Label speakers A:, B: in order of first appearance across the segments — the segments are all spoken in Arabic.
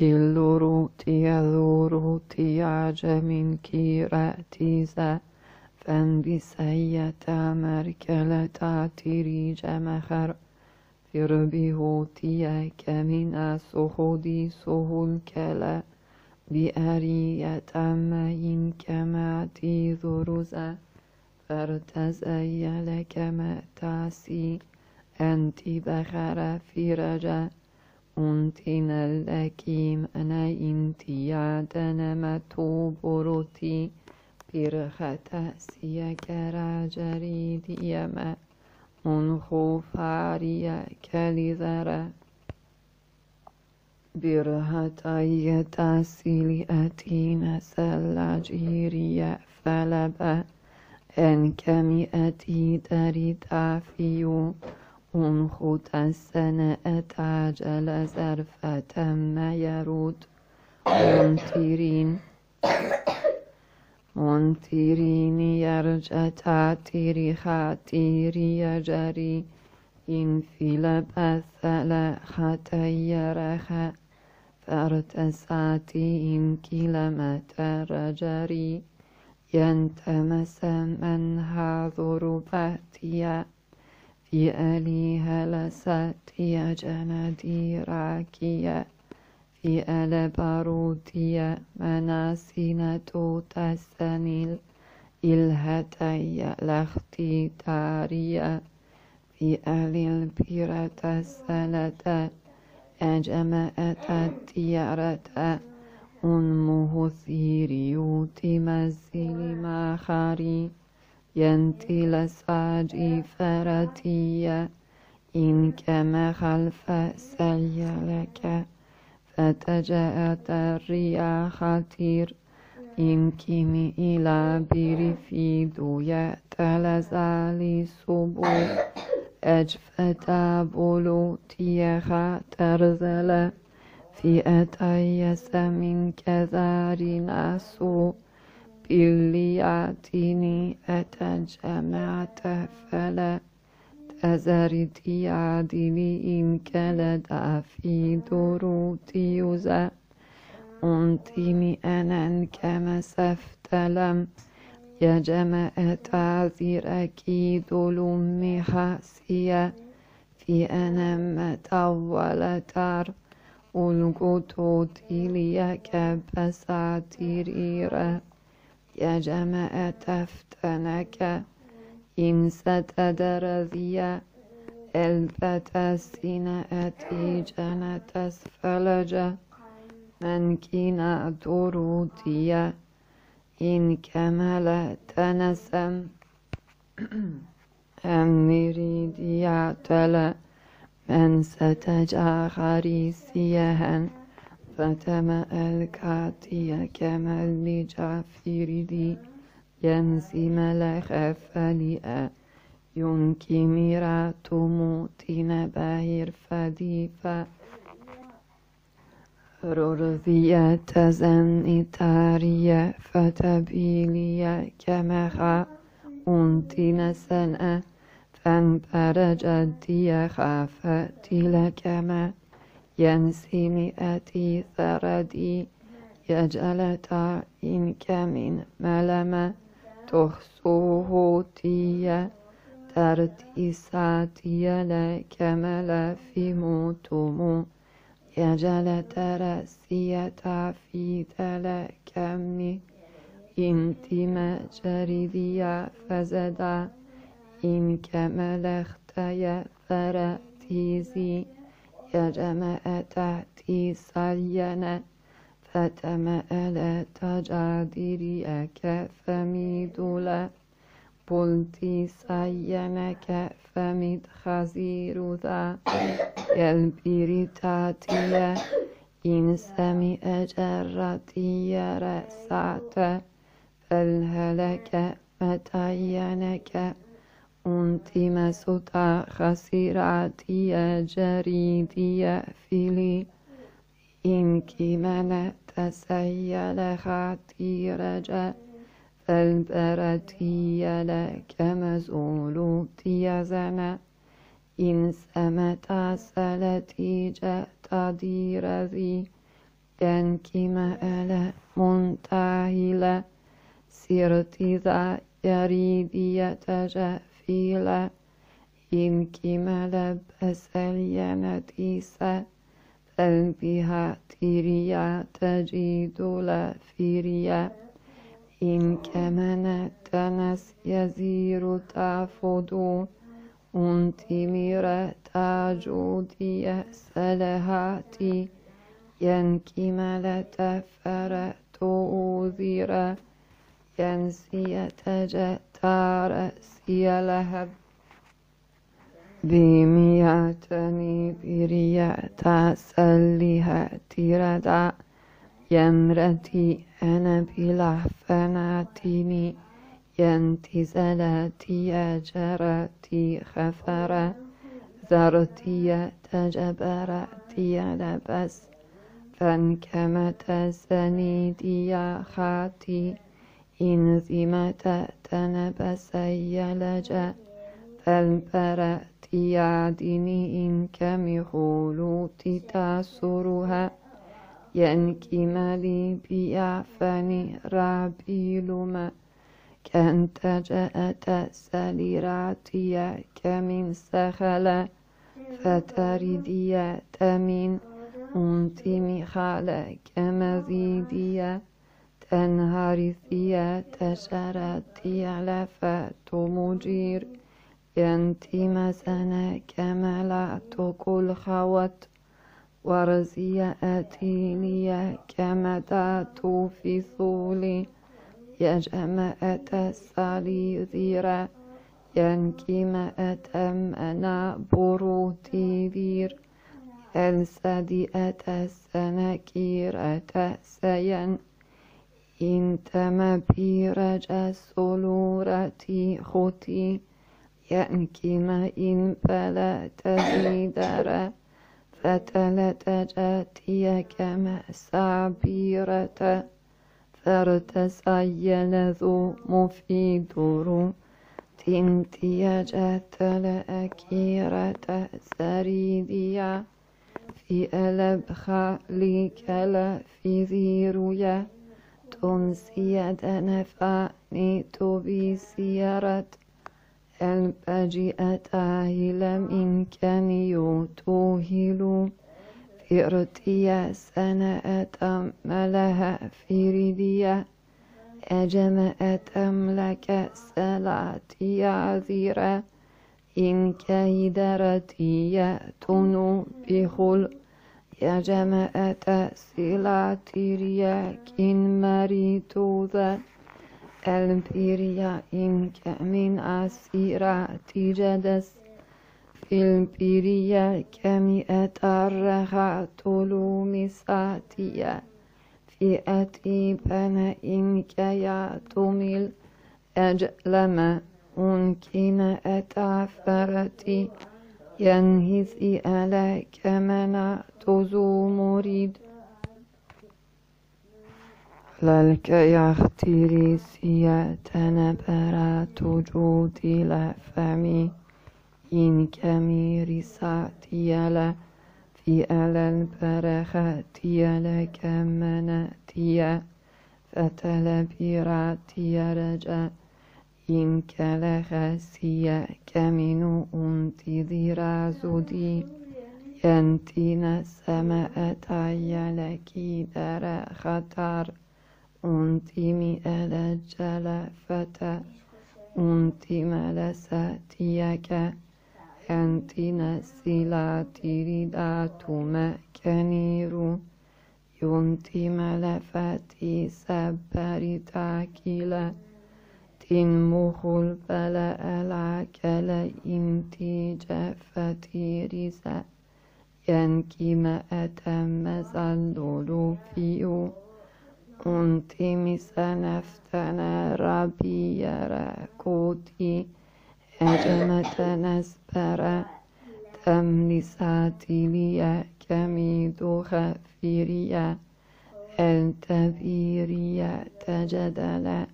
A: كيلوروتي ذوروتي عجم كيراتيزا فان بسية مركلة تريج مخر فربهوتي كمن سخودي سهول كلا بأرية مين كما ذروزا فرتزي لك ما تاسي أنت بخر في رجا أنتن الأكيم أنا إنتي عدنا ما توبروتي برخة سيك راجري ديما منخو فاريا كالذرة برهتي تاسيلي أتينا سلاجيريا فلبا أن كمئتي داري أنخت السنة أتعجل زرفة ما يرود منترين منترين يرجى تعتيري خاتيري يجري إن في لبث لا ختيرخ فارتساتي إن كيلومتر جري ينتمس منها ضرباتيا في أليها لساتيا جندي راكيا في أل باروتيا مناسينة تسنيل إلهتي لختي تاريا في أهل البيرة السلة أجمعت التيارة أنمه ثيريوت مزيل ماخاري ينتي ساجي فرتية إن كما خلف سيلك فتجاءت الرياح تير إن كمي إلى برفيدو يتلزالي سبو أجفتا بلوتيها ترزل في أتيس من كذار ناسو بلياتني أتجمعت فلا تزرتي عدلي إن كلد في دروتي يزا أنتمي أنا كما سفتلم يا جماعة أكيد لأمي حاسية. في أنا متول تار القطوط ليك بساتيريرا جماعة تفتنك إن ستدرذيا الفتسين أتي جنة أسفلجا من كنا دروتيا إن كمل تنسم أمري ديعتل من ستجا خريسيها فتما الكاتية كما لجافيردي ينسي ملخ فلئا ينكي ميرات موتين باهر فديفا رورفية تزن إتارية فتبيلية كمخا أنتين سنة فانفرجت دي خافتي لكما ينسي مئتي ثردي يجلتا إن كمن ملما تخصوه تيا ترتيساتي لكمل في موتمو يجل ترسية في تلكمي انتما جريديا فزدا إن كمل اختيا فرتيزي يجمع تحتي سلينا فتمأل تجادري كفميدولا بلتي سينك فمد خزير ذا يلبيري تاتيا إن سمي أجرتي رسعت فالهلك متينك أنتي مسوتا خسيراتي جريدي فيلي إنك من تسيل خاتيرجا فالبرتي لك مزول تيزنا إن سمت سلتي جت دير ذي ينكما ألا منتهلا سيرتي ذا يريد يتجفيلا إنكما لبس الينتيسا فالبها تيريا تجد لفيريا إن كمن تنس يزير تافدو untimire tajudie selehati yenkimele fere tuuzire yensiyetece tare siyeleheb bimiyeteni biriyete sellihe tireda yemreti ene bilahfenetini ينتزلاتي جراتي خفرة ذرتي تجبرتي لبس فانكمت سنيدي خاتي إنزمت تنبس يلجا فالبرأتي عدني إن كمخولوتي تأسرها. ينكملي بيعفني رابيلما كنت جاءت سليراتي كمن سخل. فتردية من أنت مخال كمزيدية تنهارثية تشرتي لفت مجير ينتي مسنا كملات كل خوت ورزية أتينية كمدات في ثولي يجمعت الصليذير ينكمأت أمنا بروتيذير السدئة السنكيرة سين إنتم بيرج السلورة خوتي ينكم إن فلا تزيدر كما سابيرة فارتسيل ذو مفيد تنتيجت لأكيرة سريديا في ألبخ لكلا في ذيرويا تنسي دنفاني تبي سيرت البجئة لم إن كان يتوهلوا يؤتي سنة ملها فريدية أجمأت أملك سلاتي عذيرة إن كيدرتي يأتون بخل يجمأت سلاتي رياكين مريتو ذا البيريا إن كمن أسيرات جدس البرية كم أترخ طلوم ساتية في أتيبنا إنك يا تميل أجلما أنكين أتعفرتي ينهزي على كمنا تزو مريد. للك يختري سياتنا برات وجودي لفمي إن كمير ساتيلا في ألا البرخاتيلا كمناتيا فتل بيراتيا رجا إن كالخاسيا كمنو أنتي ذرا زودي ينتين سماء تايا لكي درى خطار أنتي مئلة جلا فتا أنتي مالسة تياكا أنتي نسيلا تريد أتوما كنيرو يونتي ملفتي سبري تاكيلا تين مخول بلا ألا كلا إنتي جفتي رزق risa Yankima atamma zallulu fiu Unti misanaftana rabbi yara koti أجمة نسبرة تملساتيليا كميد خفيريا التبيريا تجدلا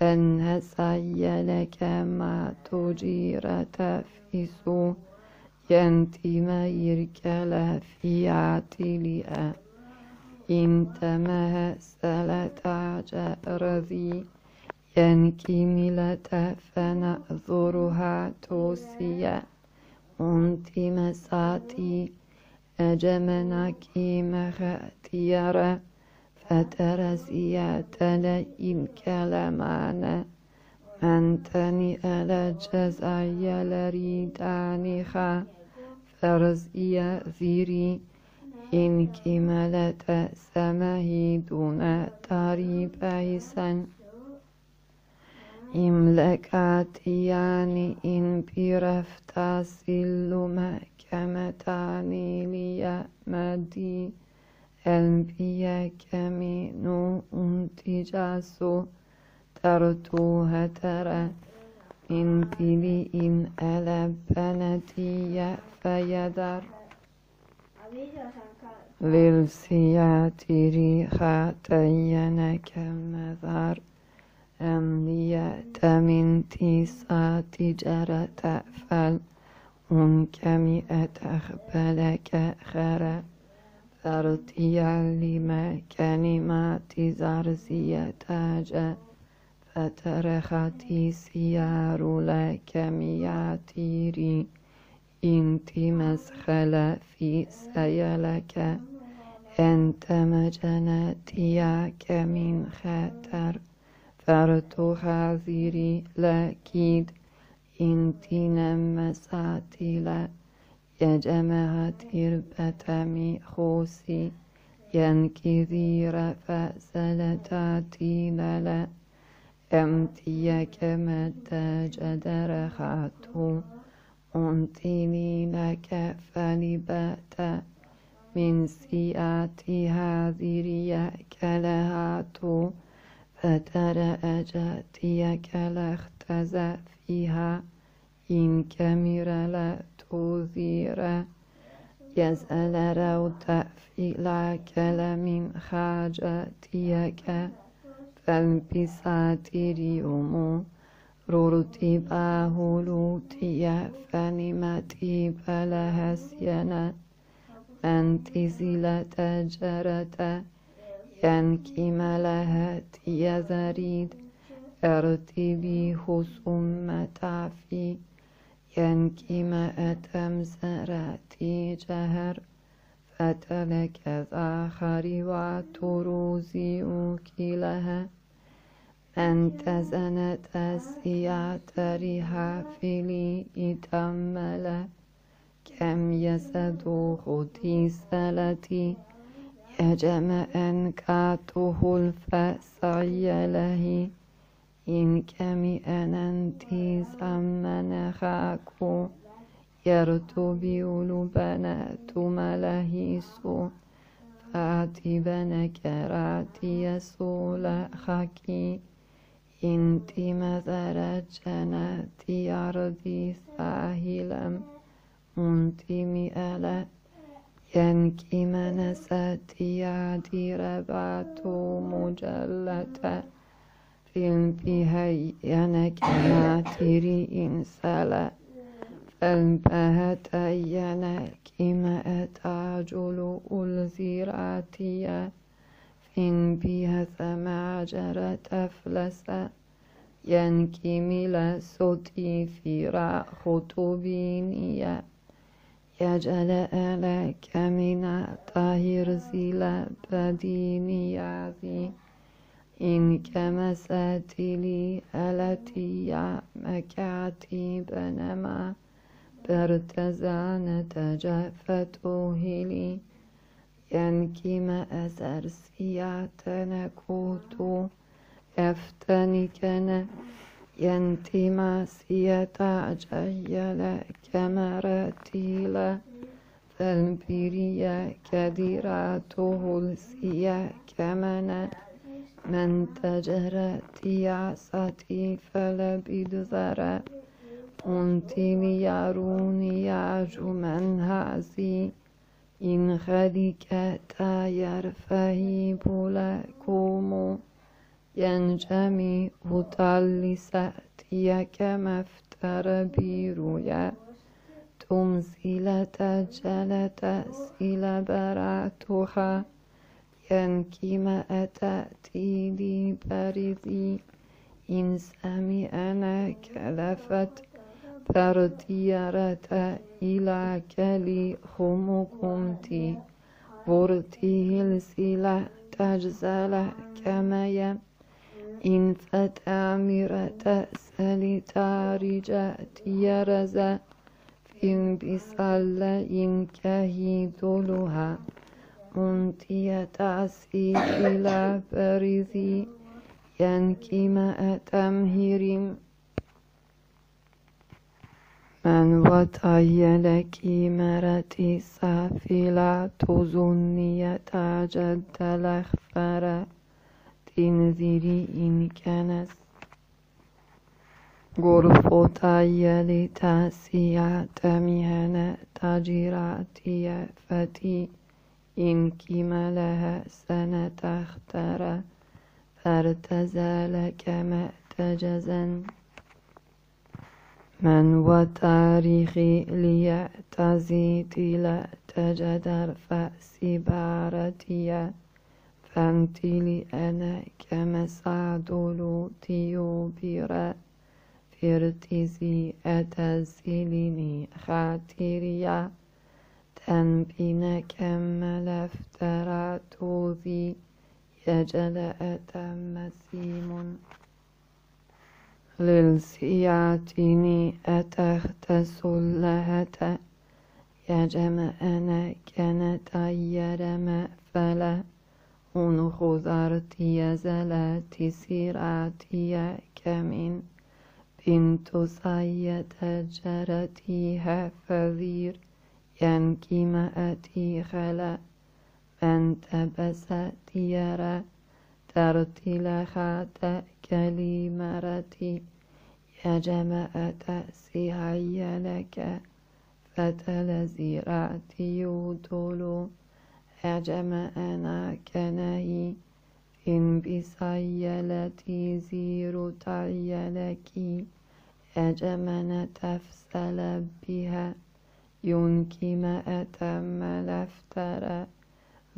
A: فانهسي لك ما تجير تفيسو ينتي ما يركلا في عتيليا إن تمهسل تعجرذي ينكملة فنأذرها توسيا. أنتي مساتي أجمنك مختيرا فترزيات لئن كلمانا من تني ألا جزايا لريدانخا فرزيا ذيري إن كملت سمه دون تاريب عيسان. إملكاتيان إن برفتا سلما كمتاني لي مدي. ألبيا كمينو انتجاسو ترتو هترا من بلي إن ألبنتي فيدر للسياتري خاتين كمذر أمنية من تسعة جرة فل أنكمئة أخبلك خرا فرتيا لما كلمات زرزية تاجا فترختي سيار لك مياتيري انتي مسخلة في سيلك أنت مجنتياك من خطر. فرتو حاضري لكيد انتي نمساتي يا جماعة تربة خوسي ينكذير فأسلتاتي لا أمتي كما تجدر خاتو أنتني لك فلبات من سياتي هذه كلهاتو فترى أجاتيك لاختز فيها. إن كمر لا تثير. يسأل روت في العكل من خاجاتيك فالبساتيريوم رورتبا هلوتيا فنمتي بلهسينا أنتزلة جرة ينكم لها يزريد ارتبي خصوم تعفي ينكم أتمزراتي جهر فتلك آخر وتروزي أكلها أنت زنت ريها فيلي إتملا كم يسدو خدي سلتي. يجمع أنكاته الفسعي له. إن كمي أنتي زمن خاكو يرتبي لبنات ملهيسو فاتي بنكراتي يسول انتي مزر جناتي أرضي ساهلا انتي مئلت ينكي منساتي عدي ربعتو مجلة في البهي ينك ناتري إنسالا فالبهت ينك ما أتعجل الزيراتيا فين بها سمع جرت ينكي ملا صوتي في را خطوبينيا يجعل لك من طاهر زيلا بدينياتي إن كمساتلي ألتي مكعتي بنما. برتزان تجفت هلي ما أسر سياتنا كوتو يفتنكنا ينتما سيتا جيلا كمراتيلا فالبريا كديراته السيا كمنا من تجرتي عصتي فلبدذرا أنتي ياروني يعجو من هازي. إن فهيب لكم ينجمي هتالي سأتيك مفتر بيرويا تمزيلة جلة سيل براتها ينكيما أتأتي لي برزي إن سمعنا كلفت فرديرة إلى كلي خمكمتي ورتي السلا تجزل كما ين إن فتامرة سلتارجة يرزا في بسال إن كهيدلها منتية تأسي إلى برزي ينكما أتمهرم من وتيلك مرتي سافلا تظني تجد الأخفر تنذري إن كانت غرفة يلي تاسيا تميهن تجراتي فتي إن كما لها سنة تختار فارتزال كما تجزن من وتاريخي ليعتزي فأسي بارتيا فانتلي أنا كما سعدولو تيوبيرا فيرتزي أتزيليني خاتيريا تنبين كمل افتراتوذي يجل أتم للسياتيني أتختص اللهة يجمع أنا كانت يرم فلا. خذرتي زلاتي سيراتي كمين. بنت سيد جرتيها فذير ينكي مأتي خلا. من تبس تيرا ترتيل خات كلمرتي يا جماعة هيا لك فتل يدولو أجمع أنا كنهي إن بسيلتي زير تعيلكي أجمن تفسل بها ينكي ما أتم لفترى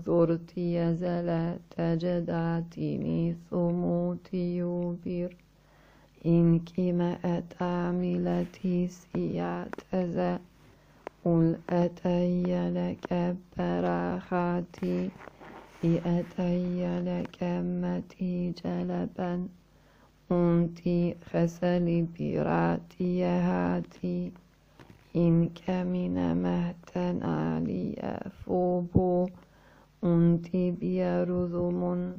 A: زرتي يزل تجداتني ثموتي يوبر إنكي ما أتعملتي سياتزا قل أتي لك براخاتي أتي لك متي جلبا أنتي خسلي براتي هاتي إن كمن مهتن علي فوبو أنتي بيرذم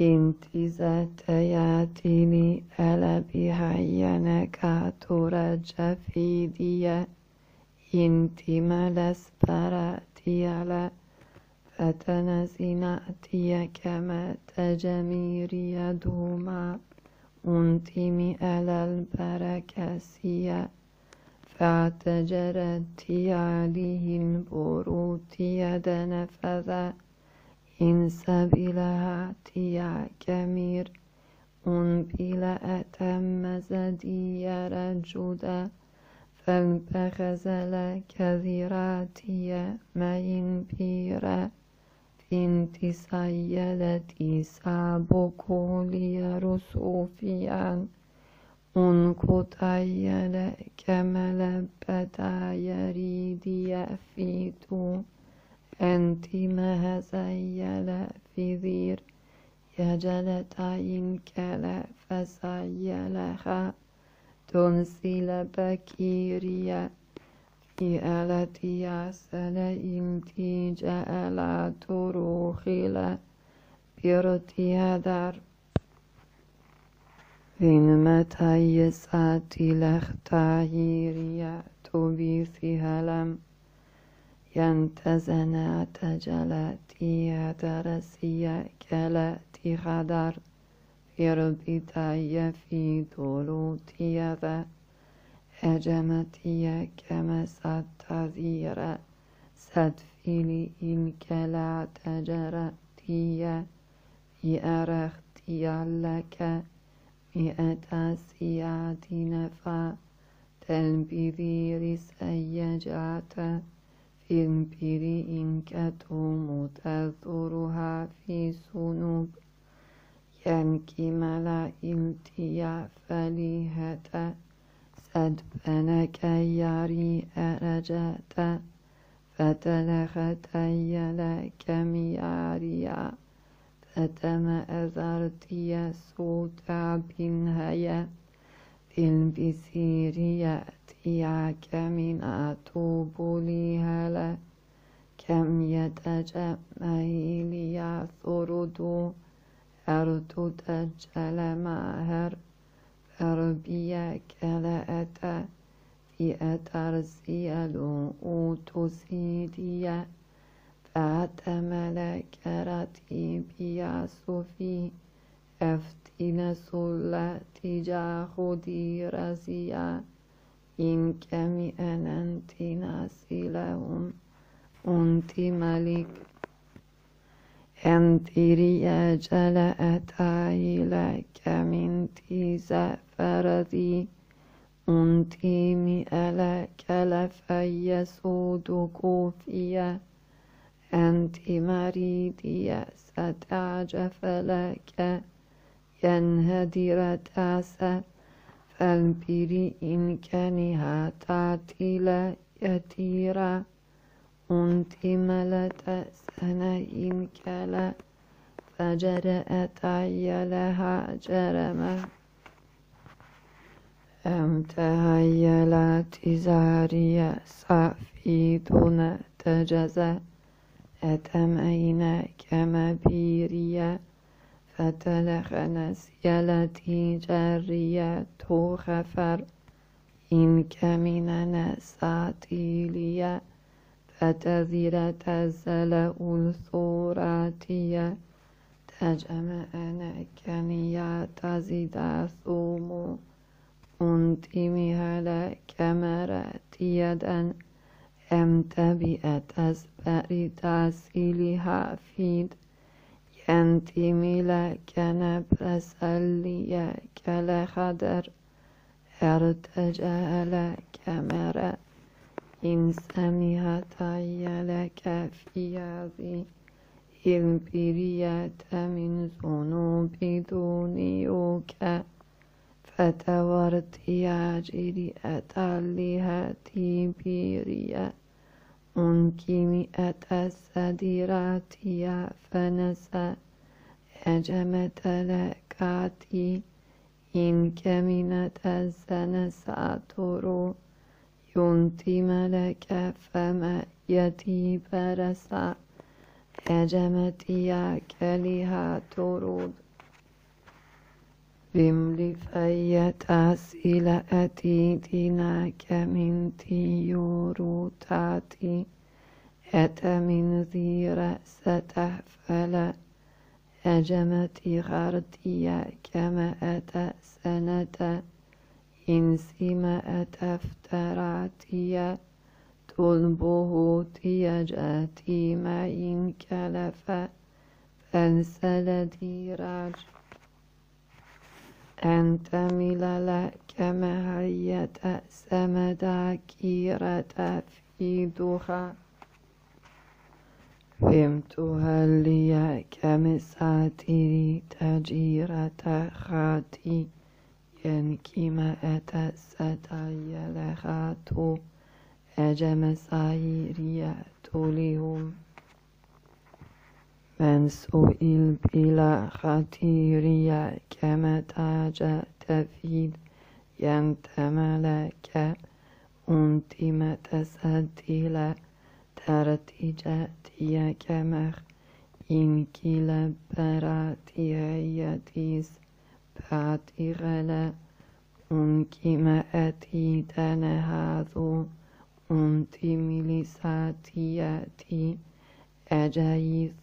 A: إنتي ذات ياتيني ألا بهينك ترج في دي إنتي ملس براتي على فتنزناتي كما تجميري دوما أنتمي على فاعتجرت عليه البروت يد نفذا إن سبيلها تيا كمير أن بلا أتم زدي رجدا فالبخزل كذراتي مين بيرا فينتي سيلتي سابقو لي رسوفيان أنكتيل كمل بدا يريدي فيتو أنت مهزيل في ذير يجل تعين كلا فسيلها تنسل بكيريا في آلتي أسل إنتي جألا تروخلا بيرتي هدر متى يساتي لختاهيريا توبيثي هلم ينتزنا تجلاتي درسيا كلاتي خدر يربطي في دولوتي ذا أجمتي كما ستذير ستفيلي إن كلا تجرتي في أرختي لك مئة سيات نفا تنبذير سيجات تنبري إن كتوم تذرها في سنوب ينكي ملا إلتيا فليهتا سدبنك ياري أرجتا فتلخت يلك مياريا فتم أزرتي سوتا بنهيا بالبسير يأتيك من أتوب لهلا كم يتجمعي لي ثردو أرد دجل ماهر فربيك لأتا في أترسي الأوت سيديا فأتملك رتيبيا صفي أفتن سلتي جاخدي رزيا إن كمي أنت ناسي لهم أنت ملك أنتري أجل أتاي لك من تيزا فرذي أنتي مئلك لفي سود كوفيا أنت مريدي ستعجف لك ينهدر تاسا فالبري إن كانها تعتيل يتيرا أنت ملت سنة إن كلا فجرأت لها جرمة أم تهيلت زارية صفيدون تجزى أتمين كما بيريا فتلخ سيالتي جارية خفر إن كمن نساتيليا فتذير تزل الثوراتية تجمع كنيا تزيد ثوم أنتمها لك مرات يدا أم تبئت أسبر تاسيلها فيد ينتمي لك نبر سليا كالخدر ارتجى لك مرات إن سمعت لك في هذه البرية من ذنوب دونيك فتورت يا جريئة لهاتي بيريا أنكي مئة سديراتي فنسى أجمت لكاتي. إن كمنت سنساترو ينتي ملك فما يتي برسا أجمتي يا كلها ترود فيتا سيلاتي ديناك من تيورو تاتي أتى من ذي رأس تحفل أجمتي غرديا كما أتى سنة إن سما أتفتراتيا طلبه تيجاتي ما إن كلف فانسلدي راج أنت ملل كما هيت سمدا كيرة في دخا فهمتها لي كمساتري تجيرة خاتي. ينكما أتستاي لخاتو أجم سايريا توليهم من سئل بلا خطيريا كما تاج تفيد ينتملك أنتم تسديلا ترتيجاتي كمخ إن كلا براتي يديس فاتغلا أنكي ما أتيتن هذو أنتي ملساتياتي أجايث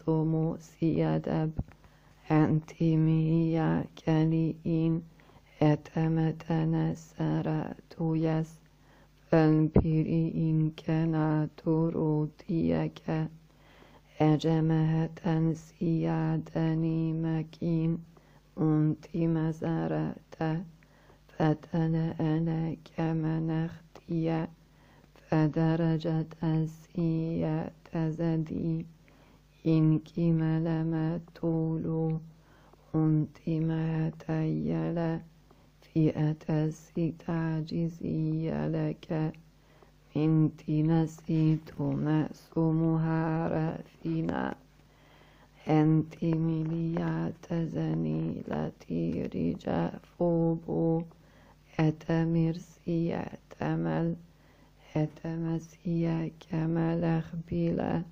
A: موسيادب أنتي ميا كليين أتمتن سراتويس فالبري إن كان تروتيك أجمهة سيادني مكين أنتي مزارة فتنا أنا كما نختيا فدرجت أسية تزدي إنك ملم طولو أنت ما تيلا في أتسي تعجزي لك انت نسيت مأسومها رافنا أنت مليات زنيلتي رجا فوبو اتمرسي اتمل اتمسي كمل اخبيلا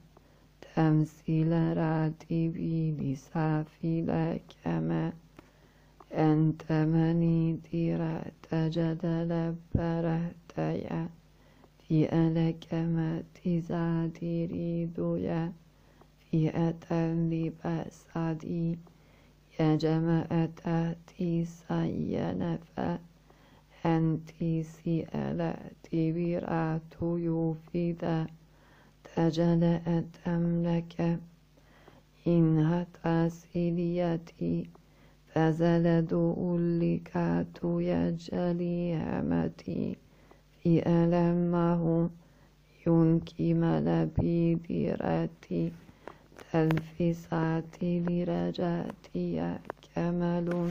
A: تمثيل راتبي لسافيلا كما أنت مني ديرة تجدل برهتيا في ألك ما تزاديري دويا في أتل بأسادي يا جماعة تيسايا نفا أنتي سيالتي براتو يوفيدا تجلأت أملك إنها تاسيليتي فزلد أولكات يجلي همتي. في ألمه ينكي ملبي راتي تلفساتي لرجاتي كمل.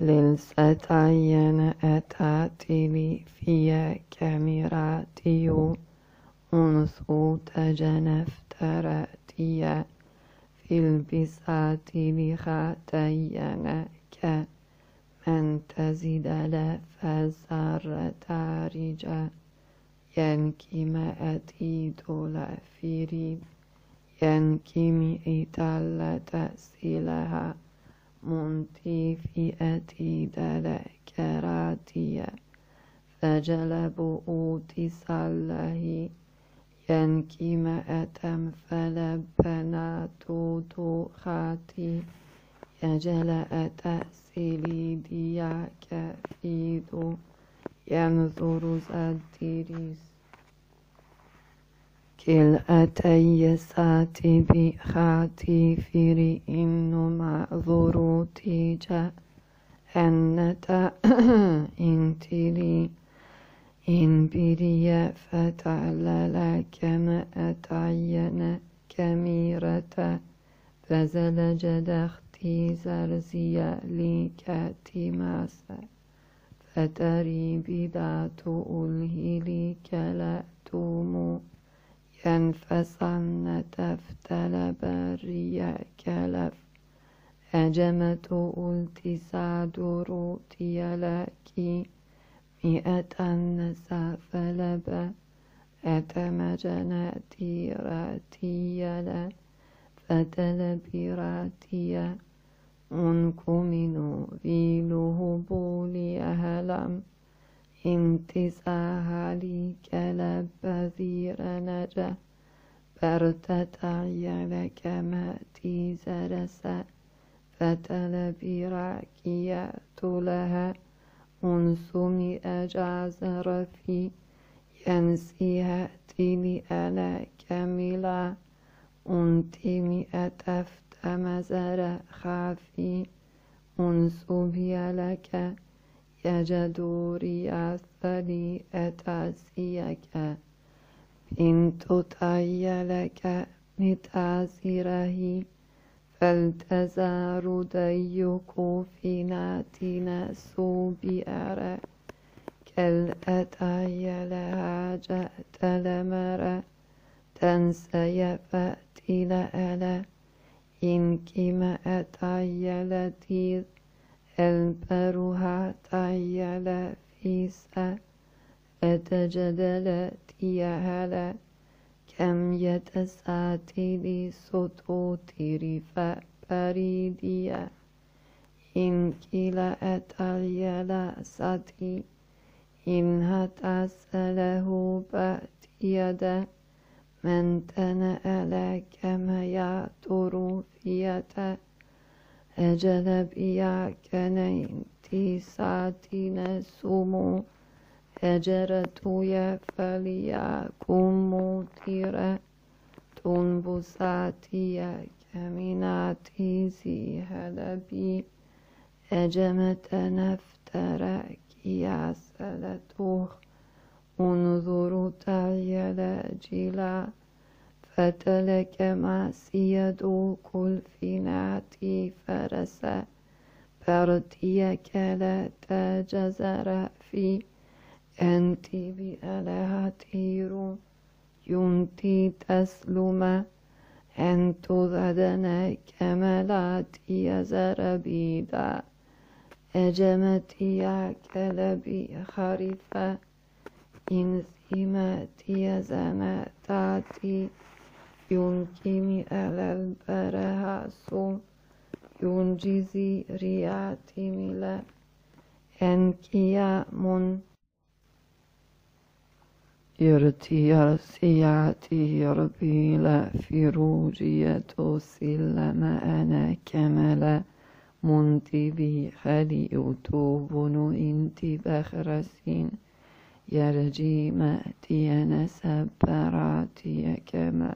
A: للستعين أتاتي لي في كاميراتي. أنثو تجنفت راتي في البساط لخاتينك من تزيد لفزار تارجا ينكي ما أتيد لفيري ينكي مئتال تأسيلها منتي في أتيد لكراتيا فجلب أوتي صلهي ينكي ما أتم فلبنا توتو خاتي يجلأ تأسيلي دياك فيدو ينظر زاديريس كل أتي ساتي بخاتي فيري إنو معذورو تيجا أنتا إنتلي. إن بري فتعلل كما أتعين كميرة فزل زرزيا لي كاتماسا فتري بذات ألهلي كلا تومو ينفصلن تفتل بريا كلف أجمت التساد روتي لكي مئة سافلب أتمجناتي راتي لا فتل براتي أنكمن فيله بولي أهلم انتزاها لي كلب بذير نجا برتتعي لك ما تيزرس فتل براكية لها أنسمي أجاز رفي ينسيها تلي ألا كاملا أنتمي أتفت مزر خافي أنسبي لك يجدوري أثلي أتاسيك بنت لك متازره فالتزار ديك في ناتنا سوبيار كالأتاي لها جأت لمر تنسي فأتي لألا إنك ما أتاي لتيذ البرها تعيل فيسا أتجدلت يهلا كم يتساتي لي صوتي رفا بريديا إن كلا أتعيل ساتي إن هتسله بأتيدا من تنأل كما يعطر فيتا أجل بيا كنين تيساتي نسومو كومو تيرا تنبساتي يا كميناتي زي هلبي. أجمت نفترك يا سلتوخ. انظروا تعالى جيلا فتلك معصية كل في نعتي فرسا برديك لا تجزر في أنت بألهاتير ينتي تسلم أن كملات يزربيدا أجمتي كلبي خريفة إن سماتي زمتاتي ينكمي على البرهاسو ينجزي رياتي ملا أنكيا من يرتي سياتي يربي لا فروجية سلم أنا كملا بي خلي أتوبن انتي بخرسين يرجي مأتي نسبراتي كما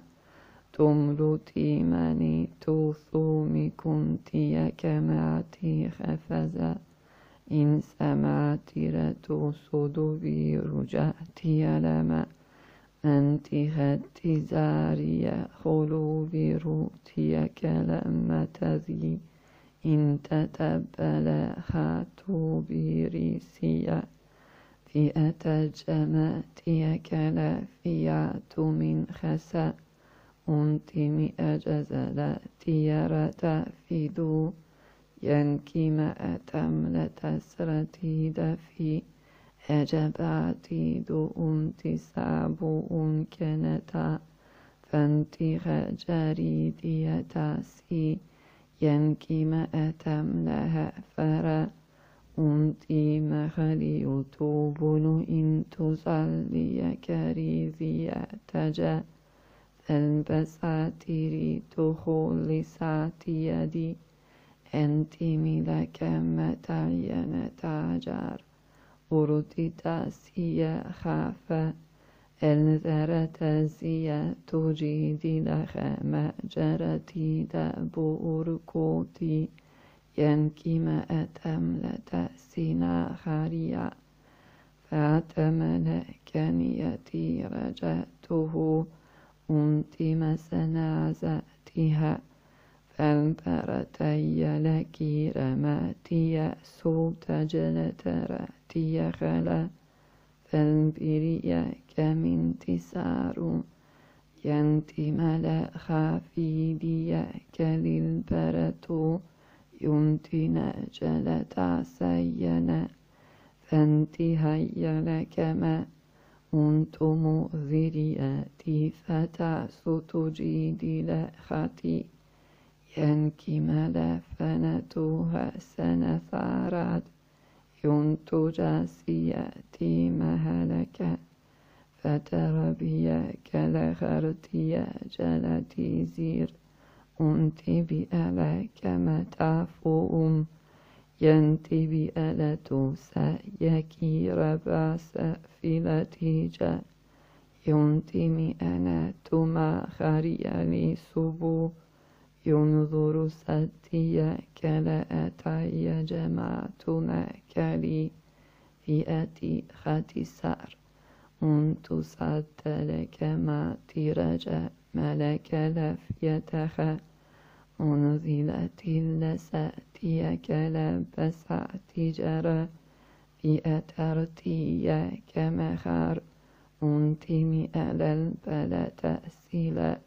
A: تملتي مني توثومي كنتي كماتي خفزا إن سمعت لتوصد بي رجعتي لما أنت هدي زاري خلوبي روتي كلمة ذي إن تتبل خاتو بريسيا فئة جماتي كلافيات من خسا أنتم أجزل تيرة فيدو ينكي ما أتم لتسرتي دفي أجباتي دو أنت سابو أنكنتا فانتي خجري تاسي ينكي ما أتم لها فرا أنتي مخلي أتوبن إن تصلي كريزي تجا فالبساتيري تخولي ساتي يدي أنتمي لك متعين تاجر أردت تاسية خافة الذرة زية تجيد لك مأجرتي دأب أركوتي ينكي ما أتم لتأسينا خاريا فأتم لك نيتي رجعته أنتم سنازتها فالبرتي لك رماتي سوت جلتراتي خلا فالبريا كمن تسار ينتي ملا خافيدي كللبرتو ينتي نجل تعسينا فانتي هيا لك ما أنتم ذرياتي فتعسو تجيدي لخاتي ينكي ملفنتها سنثارات ينتو جاسياتي مهلكة فتربيا كالغرتي جلتي زير أنتي بألك متافؤم ينتي بألتو سيكي رباس فلتيجا ينتمي أنا تما خريالي سبو ينظر ستي كلا أتي جماعتنا كلي فئتي ختسار أنت صدت لك ما ترجى ملك لفيتخ أنزلت اللساتي كلبسات جرى. في أترتي كمخار. أنتمي على البلد تأسيلا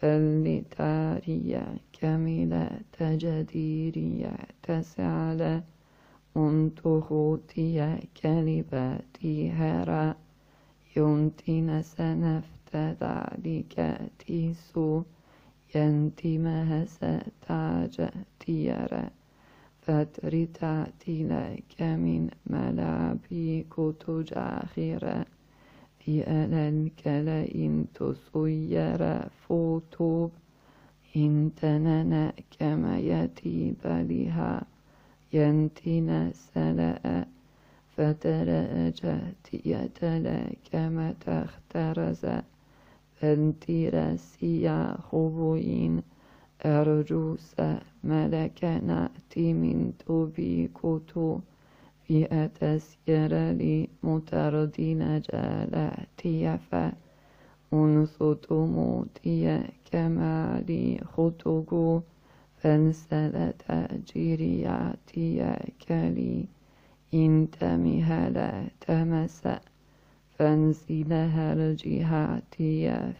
A: فلتاريا كاملة تجديريا تسعلا أنت خوتيا كلباتي هرا ينتين سنفت ذلك تيسو ينتي مهسا تاج تيرا فترتاتي لك من ملابي كتجاخرا يألنك لئن تصير فوتوب إن تننا كما يتيب بلها ينتنا سلاء فترأجت يتلك ما تخترز فانتر سيا خبوين أرجوس ملك نأتي من توبي كتو أتسير لي متردين جالاتي فا أنصت موتي كمالي خطوغو فانسلت جيرياتي كلي انت مهلا تمسا فانزلها الجهاتي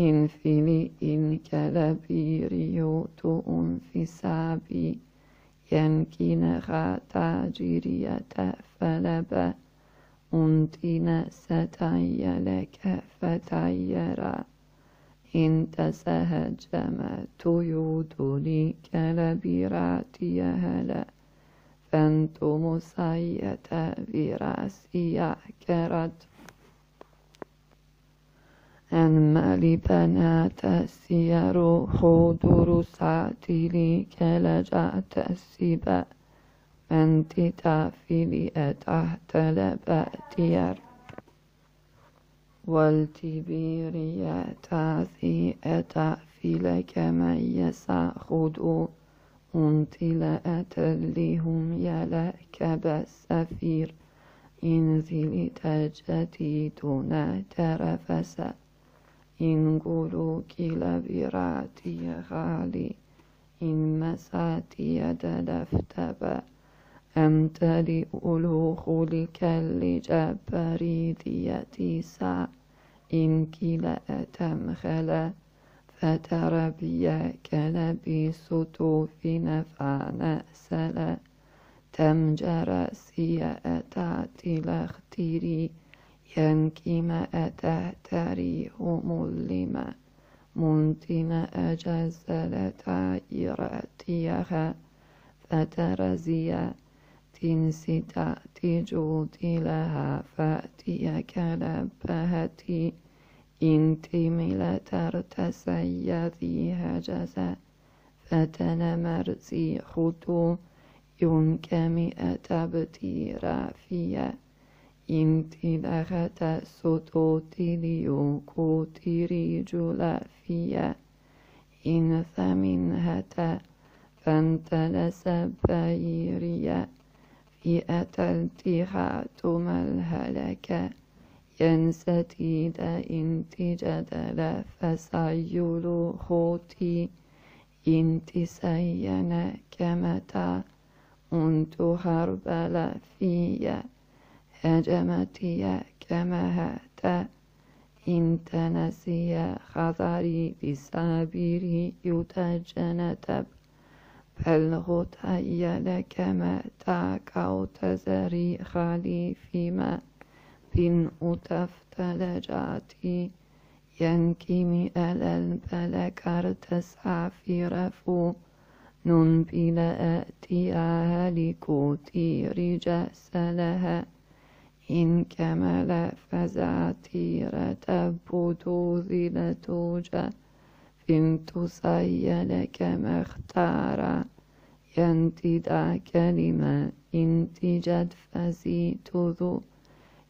A: إن فيلي إن كلابيريو تؤن في غاتا جيرية فلبا أنتين ستاي لك فتايرا إن تسهجم تيود لي كلبيراتي هلا فانتم سيئة براسي كرت أن مالي بنات السير خضر ساتلي كلجات السبا أنت تافلي أتحت لبأتير والتبيرية تاثي أتافل كما يساخدو أنت لا أتلهم يلك بالسفير إنزل تجتي دون ترفسا إن قولوا كلا براتي غالي إن مساتي دلفتبا أنت لألوخ لكل جبريدية سا إن كلا تمخلا فتربيا كلبي ستوف نفعنا سلا. تمجر سيئة لاختيري ينكما أتهتري ملما منتنا أجزل تائرتيها فترزيا تنستا تجود لها فأتي كلبهتي إنتي ملا ترتسيذي هجزا فتنمرزي خطو ينكمي أتبتيرا فيا inti dagata soto tilio ko tiri jula fia in thamin hata fantala sabayria في أتلتها تمل هلك ينستي دا انت جدل فسيلو خوتي انت سينا كمتا انت هربل فيا هجمتي كما هات إن تنسي خضري بسابري يتجنتب فالغتي لك ما تاك أو تزري خالي فيما بن أتفتل جاتي ينكمي ألا البلكر تسعى في رفو نن بلا أتي أهلكوتي رجاس لها إن كمل فزعتير تبدو ذل توجا فنت سيلك مختارا ينتدى كلمة إنتجت فزيت ذو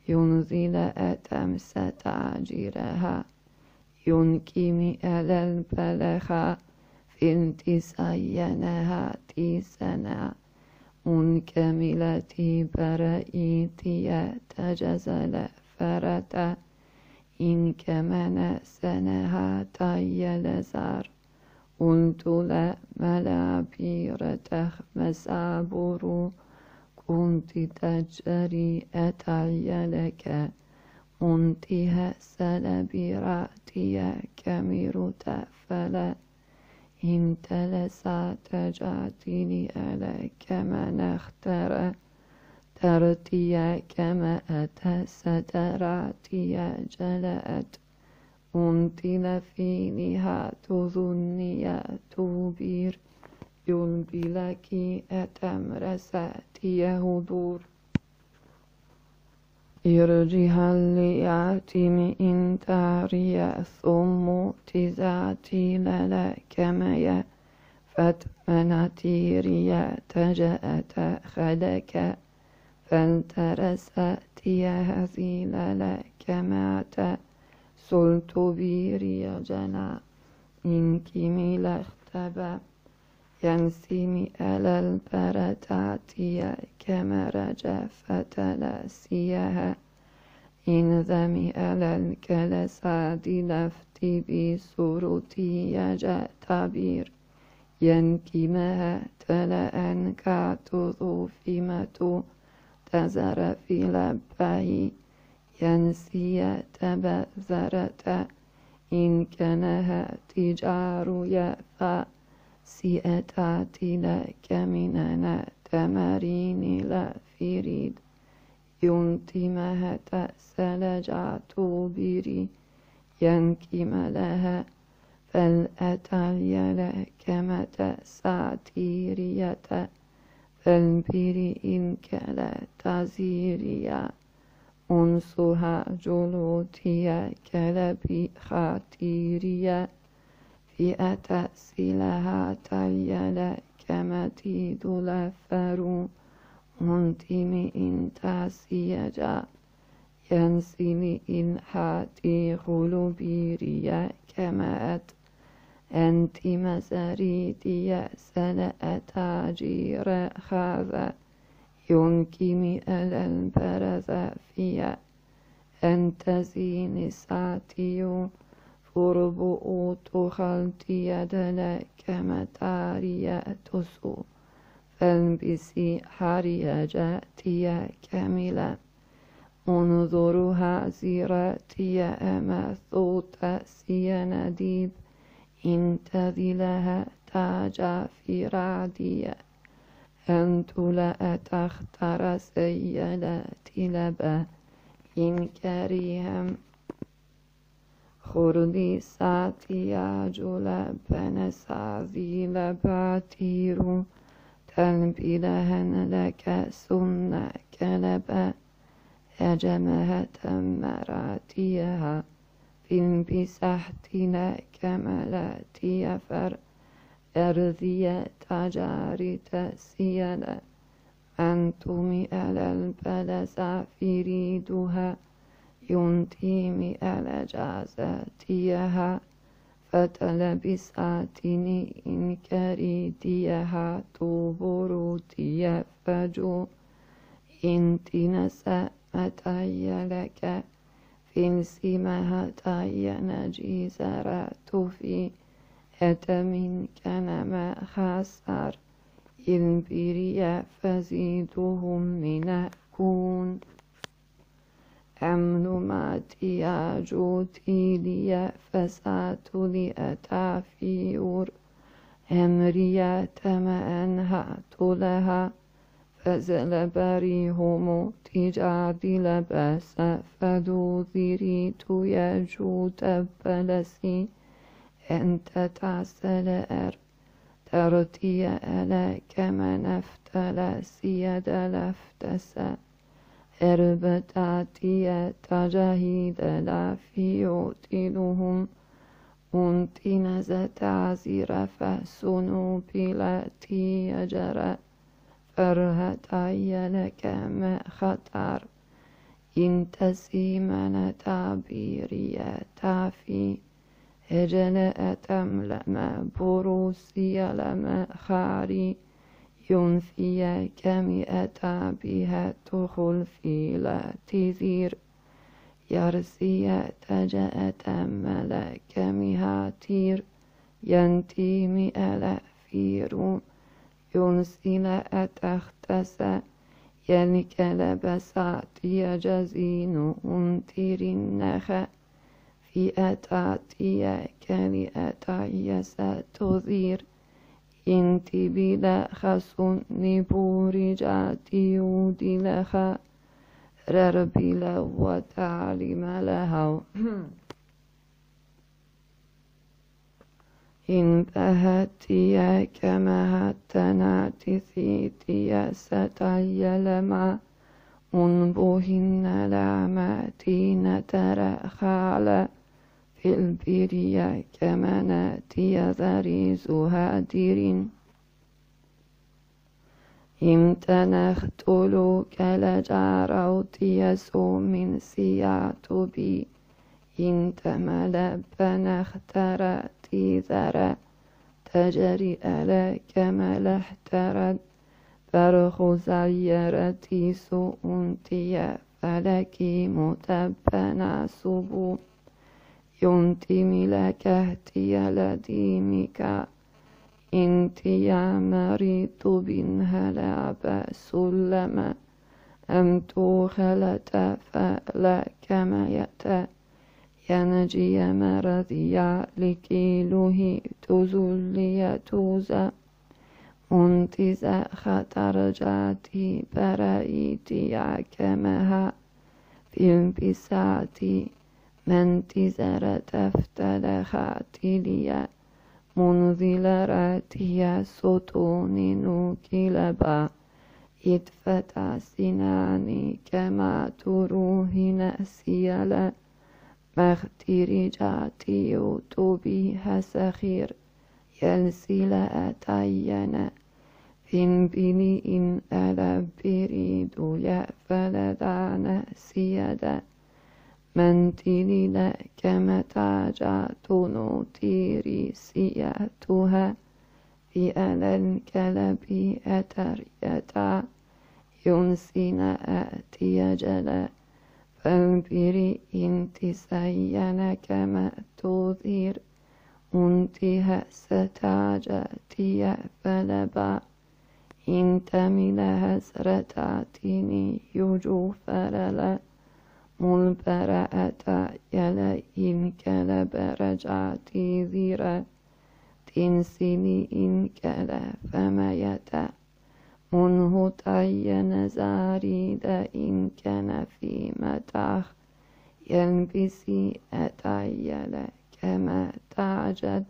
A: ينزل أتمس تعجيرها ينكمي على البلخا فنت سينها تيسنا. منكملة برائيتي تجزل فرتا إن كمن سنها تايل زار قلت لا ملابير مسابر كنت تجري أتايلك منتها سلبيراتي كمير تفلا إن تلسى تجاتني عليك من اخترى ترتي كما أتى ستراتي جلأت أنتل فينها تظني تبير يلبي لك أتمرساتي هدور. يرجها لياتم إن تاريا ثم تزاتي للا كميا فتمنتي ريا تجأت خدك فالترستي هزيل لك مات. سلت بيريا جنا إن كميل اختبأ ينسيمي على البرتاتية كمرجة فتلاسيها إن ذمي على الكلسات لفتي بسروتي يجا تعبير ينكمها تلأ أنكا تضوفمة تزر في لبه ينسي تبذرت إن كانها تجار يفا. سيأتاتي لك مننا تمارين لا فريد ينتمها تأسلجات بيري. ينكم لها فالأتالي لك متى ساتيرية فالبيري إنك لا تزيريا أنسها جلوتيا كلبي خاتيريا أتأسلها تليلا كما تيدو لفرو منتمي إن تاسيجا ينسمي إن حاتي خلوبيريا كما أت أنت مزاريتي سنة تاجير خاذا ينكمي ألا البرز فيا أنت زين ساتيو فربو تخلتي يدلا كما تاريا تسو فالبسي حريا جاتيا كاملا انظرها زيراتيا أماثوتا سيا نديب انتذي لها تاجا في رعديا أنت لا تختار سيداتي لبا إن كريهم خردي ساتي عجل بنساذي لباتيرو تلبي لهن لك سنة كلبا هجمها تمراتيها في انبساحتنا كملاتي فر أرضية تجاري تسيلا أنتم على البلد فريدها ينتيم على جازاتيها فتلبساتني إن كريديها تبروتي فجو. إن تنسى متى لك في انسمها تاي نجيزرات في أتمن كان ما خسر إن بريا فزيدهم من كون أمن ما تياجوتي لي فسأت لي أتافيور أمريا تما أنهأت لها فزل بريهم تجادي لباس فدو ذريت يجود بلسي أنت تعسل أر ترتي ألا كما نفتل سيد لفتسا إربتاتي تجاهيد لا في يوتلهم أنتن زتعزير فسنو بلاتي يجرى فرهتاي لك ما خطر إن تسيمن تعبيري تافي هجل أتملم بروسي لما خاري ينفي كمئة بها تخل في لا تزير. يرسي تجأ تمل كمها تير. ينتي ألا فير ينسي لا أتختس يلك لبسات يجزين أنتر النخ. في أتاتي كلئة يستذير inti bila khasun ni puri jati udi laha rarbila wa ta'lima laha in bahatiya kama hatanati thitiya sataya البرية كما ناتي ذريز هادر امتنخت لك لجاروت يسو من سيات بي انت ملب نخترت ذرا تجري على كما احترد فرخ زيرتي سؤنتي فلكي متبنا سبو. ينتي ملكهتي لديمك انتي يا مريت بنهلا سلما أم توخلت فلا كما يأتى ينجي مرضيا لكيله تزلي توزا منتزا خطر جاتي برأيتي كمها في انبساطي. من تزر تفتل خاتليا منذل راتيا ستون نوكلبا اتفتى سناني كما تروه نأسيلا مختيري جاتي بها سخير يلسل أتينا فين بني إن ألا بريد يأفل سيدا من تلي كما تاجات نوتيري سياتها في ألا الكلب أتريتا. ينسين آتي جلا فانبري انت سينا كما تثير انتها ستاجتي فلبا. انت من هسرتاتني يجو فللا ملبرأة يلا إن كلب رجعتي ذيرا تنسيني إن كلا فما يتا منه تعين زاريد إن كان في متاخ يلبسي أتعيل كما تعجد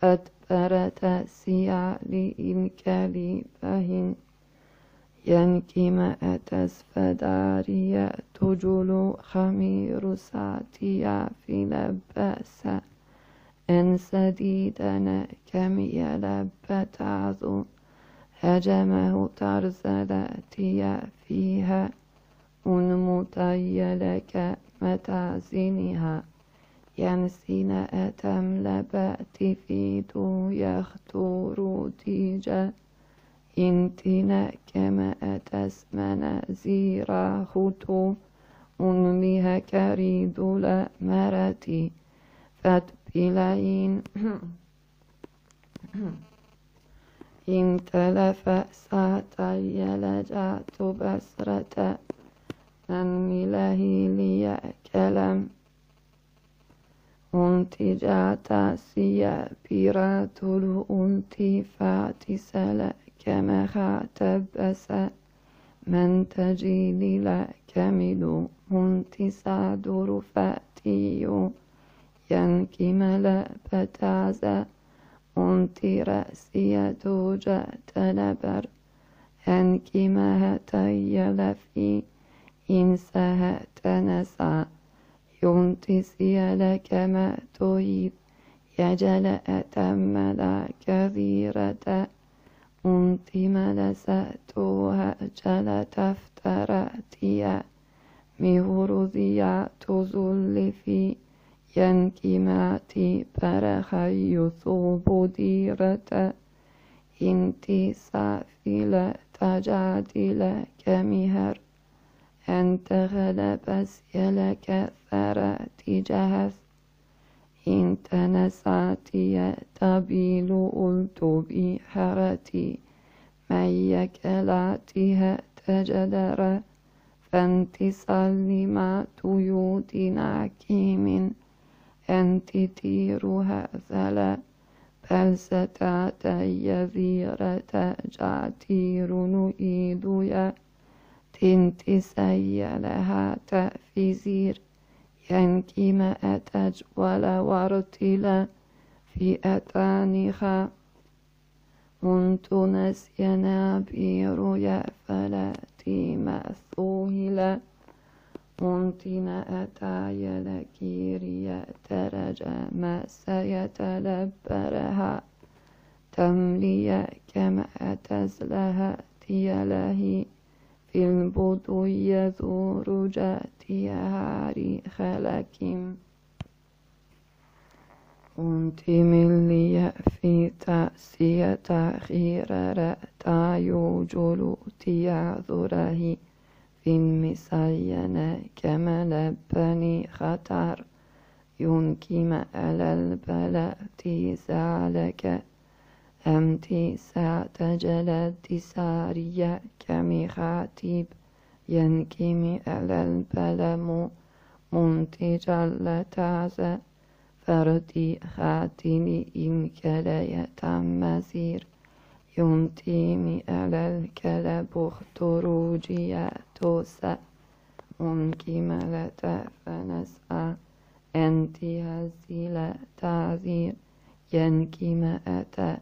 A: فاتبرت سيالي إن كلي فهن ينكما أتس فداريا تجلو خمير ساتيا في لباسا إن سديدنا كم يلب تعظم هجمه ترزلاتي فيها. أنمطيلك متازنها ينسين أتم لبات فيدو يختور تيجا. انتنا كما أتس منازيرا خطو أنمها كريد مرتي فتبلين إن تلف ساتي لجأت بسرة. من مله لي كلم انتجات سيا بيرات الانتفات سلا كما خاتبس من تجيلي لا كمل منتساد رفاتي. ينكي ملا بتازا أنتي رأسي توجة تنبر. أنكي ما هتيل في إنسها تنسى ينتي لك ما تريد. يجل أتمل كثيرة أنتي ملستها جل تفترتيا مهرزيا تزل في ينكماتي برخي ثوب ديرة انتي سافلة تجادل كمهر أنت غلبس يلك ثرات جهز انت نساتي تبيل قلت بحرتي من يكلاتها تجدر فانتصل ما تيوت نعكيم أنت تيرها ثلا بل ستعتي ذيرة جعتير نؤيديا تنت سيلها تأفزير ينكي ما أتجول ورتلا في أتانخا منت نسينا بير يا فلاتي مثوهلا منتنا أتاي لكيريا ترجى ما سيتلبرها تملي كما أتزلها تيلهي في في البطوية رجات جاتي هاري خلاكيم
B: كنت من لي في تأسية خير رأتا يوجل تيا ذرهي في المسينة كما لبني خطر. ينكم على البلاتي زالكت سالك أمتي ساتجل الدسارية كمخاتيب ينكم على البلم منتج لتعزى فردي خاتني إن كلية مسير ينتيمي على الكلب اختروجيا توسى منكملة فنسأ أنتي هزيلة تعذير ينكم أتى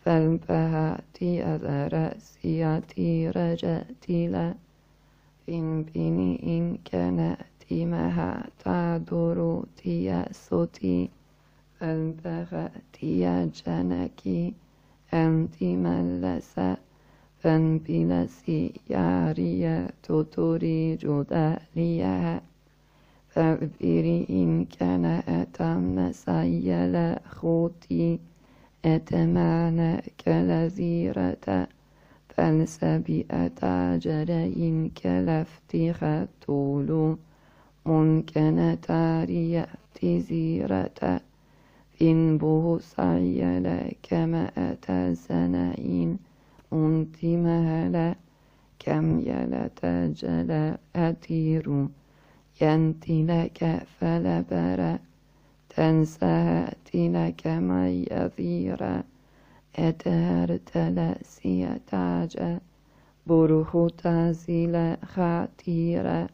B: فالبهاتي أذرسياتي رجاتي لا إن بني إن كانت مها تعذر تي صوتي فالبغاتي جنكي أنت ملسا فانبلسي ياريا تطوري جداليها فاغفري إن كان أتم سيل خوتي أتمان كلزيرة فلسبي أتاجر إن كلفتي خطول ممكن تاري زيرة إن به سيل كما أتى سنين أنت مهلا كم يلتجل أتير ينتي لك فلبر تنساتي لك ما يثير أتهرت لسيتاج بروخ تازيل خاتير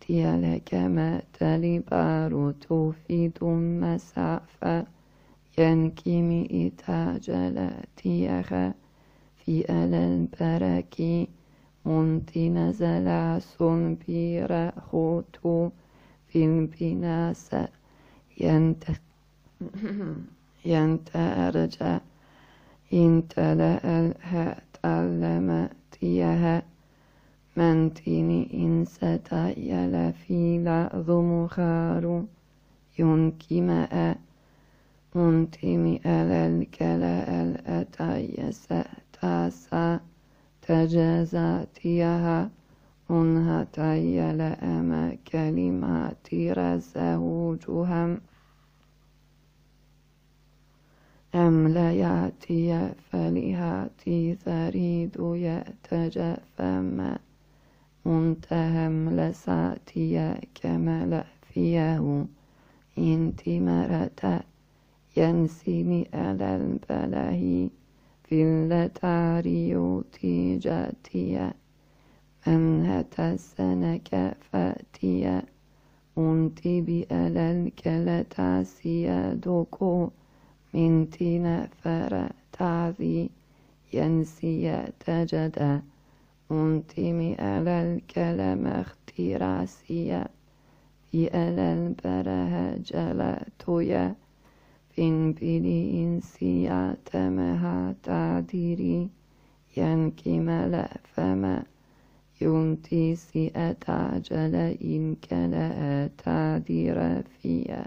B: تيالك ما تلبار تفيد مسافة ينكمي إتاجل تيخ في أل البركي منتي نزل سنبير خوتو في البناس ينت ينترج انتلأ الهتعلم تيها من تيني إن ستايل في لأذ خار ينكما منتمي على الكلا الأتايس تاسا تجازاتيها أنها تيل أما كلمات رزوجهم أم لا يأتي فلهاتي ثريد يتجفم منتهم لساتي كمل فيه انتي مرتا ينسيني على البلهي في اللتاريوتي جاتيا أمهة السنك فاتيا أنتي بألا الكلتاسيا دوكو من تنفر تعذي ينسي تجدا أنتمي على الكلام اختراسيا في ألا البره جلتويا فين بلي إنسيا تمها تعديري ينكمل فما ينتي سي أتعجل إن كلا تعدير فيا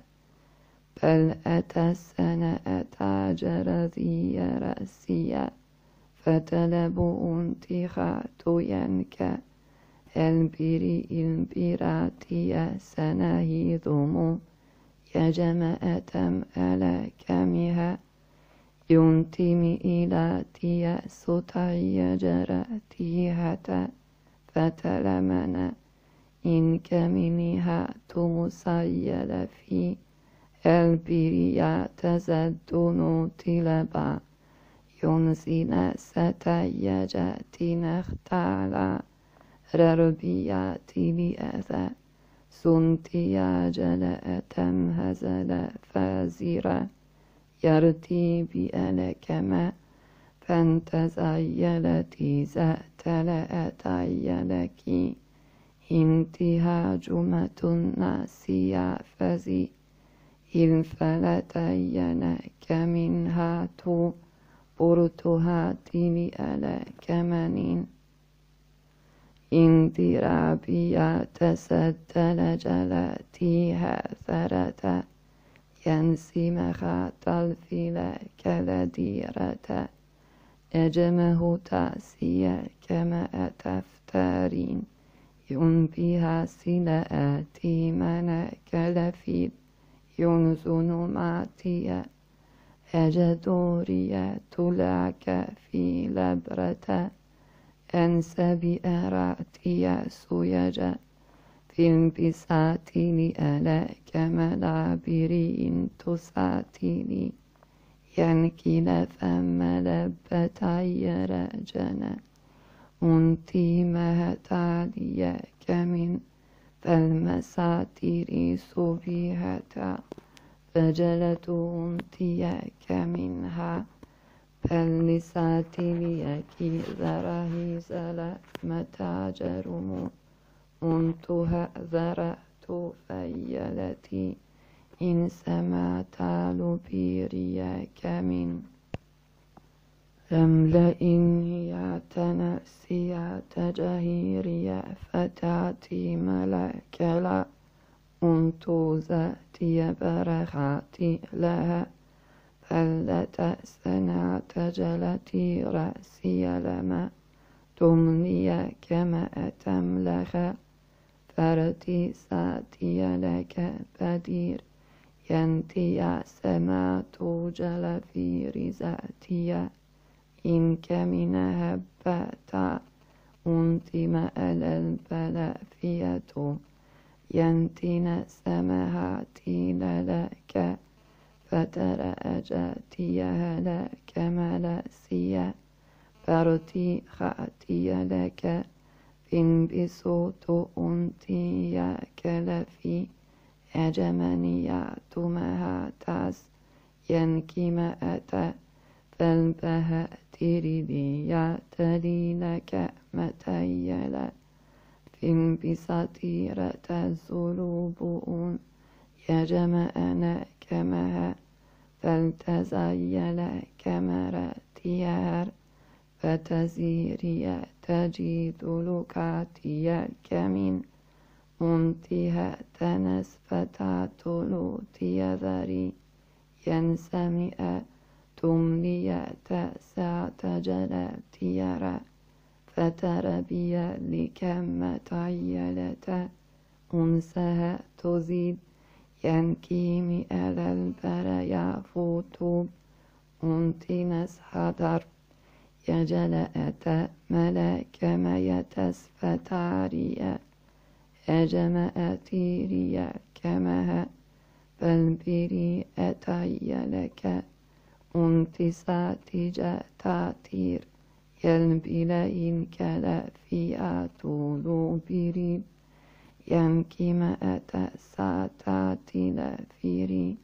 B: بل أتى السنة ذي رأسيا فتلب انتخات ينكا البري البراتي سنهيضم. يجمأتم على كمها ينتمي إلى تي ستعي جراتيها فتلمنا. إن كمنها تمسيل في البريا تزدن تلبا ينسينا ستيجاتنا اختالا رربيات بأذى سنتيا جلأتم هزل فازرا يرتي بألكما فانتزيلت زأت لأتيلك انتها جمة ناسيا فزي إن فلتينك منها تو برتها تلي ألا كمن إن ذرابيا تسدل جلاتيها ثرتا ينسمخ تلفيل كالديرة أجمه تاسيا كما تفتارين ينبيها سلاءتي من كلفيد ينزن ماتيا أجدوريا تلعك في لبرة أنسى بأراتيا سيجا في انبساطي ألا كما لابرين تساتيني ينكي لفم لبتاي رجنا أنتي مهتالي كمن فالمساتير سبيهتا فجلت أنتيك منها فلساتيريك ذره زل متاجرم أنتها ذرأت فيلتي إن سمعت لبيريك من تملئني تنسي تجهيري فتأتي ملكلا أنت ذاتي برخاتي لها فلت سنا تجلتي رأسي لما تمني كما تملخ فرتي ساتي لك بدير ينتي سمات جل في رزاتي إنك من هبتا أنتم ألا البلافية ينتن سمهاتي لك فترى أجاتي لك ملاسيا فرتي خاتي لك فين بصوت أنتي يا كلفي أجمنيات مهاتاس ينكي ما أتى فالبهاتيري يعتلي لك متيلا فين بسطيرة الزلوبون يجمعنا كمها فلتزيل كمراتيار فتزيري تجيد لكاتي الكمين منتهى تنس فتاتلو تيذري ينسمئ تملي تأسى تجلى تيرى فتربي لكم تعيلة أنسها تزيد ينكيم على البرايا فوتوب أنتنس حضر يجلأت ملك ما يتسفتاريا أجمأتيريا كمها فالبري أتي لك انتساتي جاتاتير يلبلين كلا في آتولو بريد ينكما أتى ساتاتي لفيري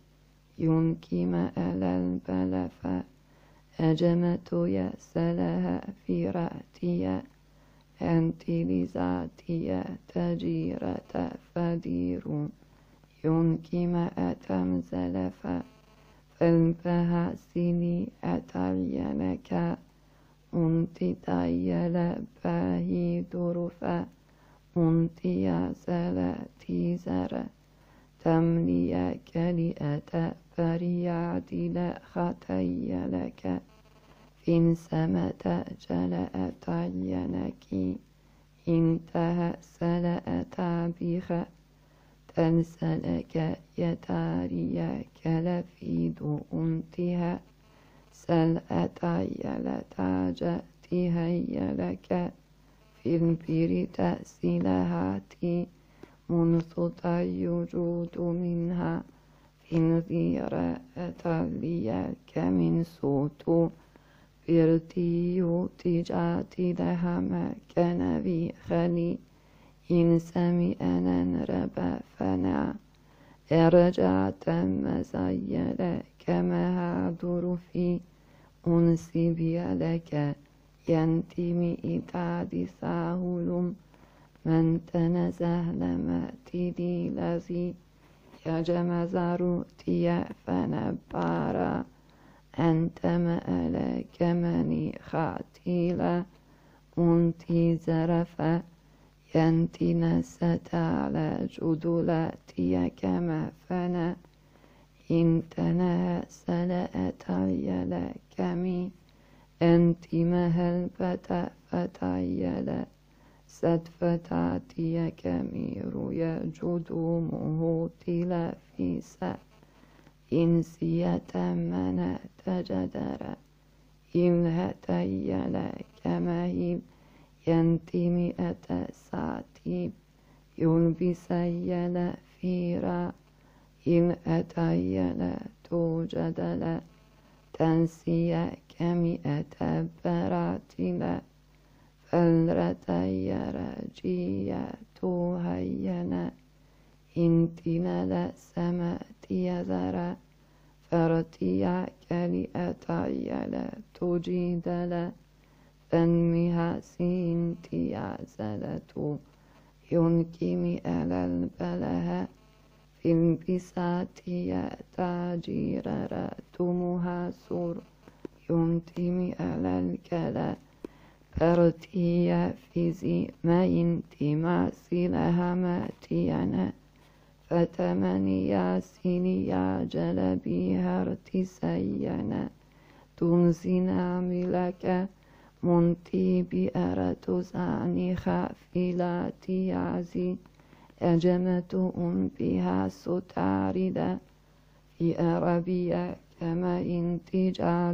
B: ينكما ألا البلفا أجمت يسلها في رأتي أنت لذاتي تجيرة فدير ينكما أتم زلفا فالبها سيني أتلينك أنت تيل باهي درفا أنت يا سلاتي زر. تملي كلئة فريعدل خطي لك فين سمت جلأ تعينك انتهى سلأ بخ تنسلك يتاري كلفيد انتهى سلأ تعيل تاجتي هي لك في البير تأسيلهاتي منذ يوجد منها في نذير ليك من صوت برتي تجاتي لها ما كان بي خلي إن سمعنا ربا فنا. رجعت مزيل كما هادر في أنسي لك ينتمي إتادي ساهلم من تنزه لما تدي لذي. يجمزر تيا فنبارا أنت مألك مني خاتيلا. أنتي زرفا ينتي نست على جدولاتي كما فنا إنتنا سلأتايل كمي أنت مهل فتا فتايل ستفتاتي كمير يجد مهوتل في سأ إنسية من تجدر إن هتيل كمهيب ينتمي أتساتيب يلبسيل فيرا. إن أتيل توجدل تنسي كمئة براتل. فلرتي رجية توهينا إنتنا لسمتي ذرا فرتيا كلئتي تجيدل فنمها سينتيا زلتو ينكمي على البلها في البساتية تاجير تمها سور ينتمي على الكلا فرتيا ما انتماسي لها ماتينا فتمنيا جلبي هرتي سينا تنزنا ملكا منتي بأرة زاني خافلاتي عزي أجمت بها ستاردا في أربيا كما إن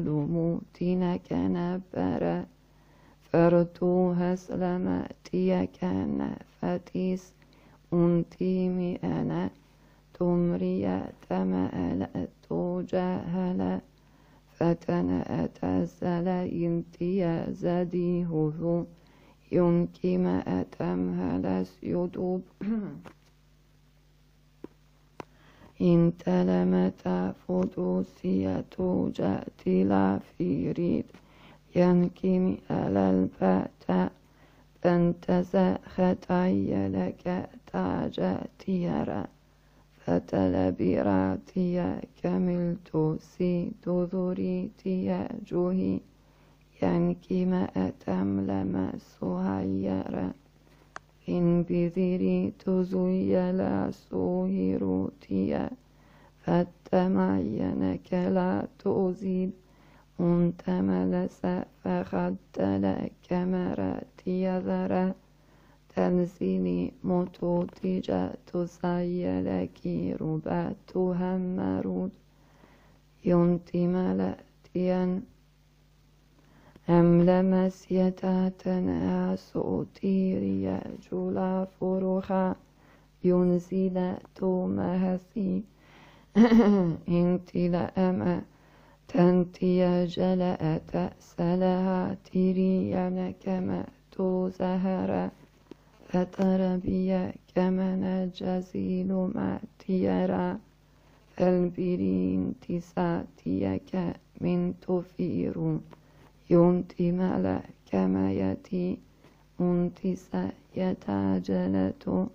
B: موتنا كنبرا فرتوها سلامتي كان فتيس أنتيمي أنا تمريا تمألأت جهلا فتنا أتزل إنتيا زديه ينكي ما أتمهل يدوب. إن تلمت فدوسية جاتلا فيريد ينكي على البات فانتزع خطايا لك تاجاتيرا فتلبراتيا كملت سي تذريتيا جوهي ينكي ما أتملم سهيرا إن بذري تزيل سهروتيا فتمين كلا تزيد انتملس فخدل كمراتي ذرا تنزيني متوتجة تسيلك ربات همرود ينتملتين أملم سيتاتنا سوتيريا جولا فروخا. ينزل تومهسي إنتي لأما تنتي جلاء تأسلها تيريا كما توزهر فتربيا كمن جزيل ما تيرا. فالبرين تساتيك من تفير. ينتي ملا كما يتي. انتس يتاجلت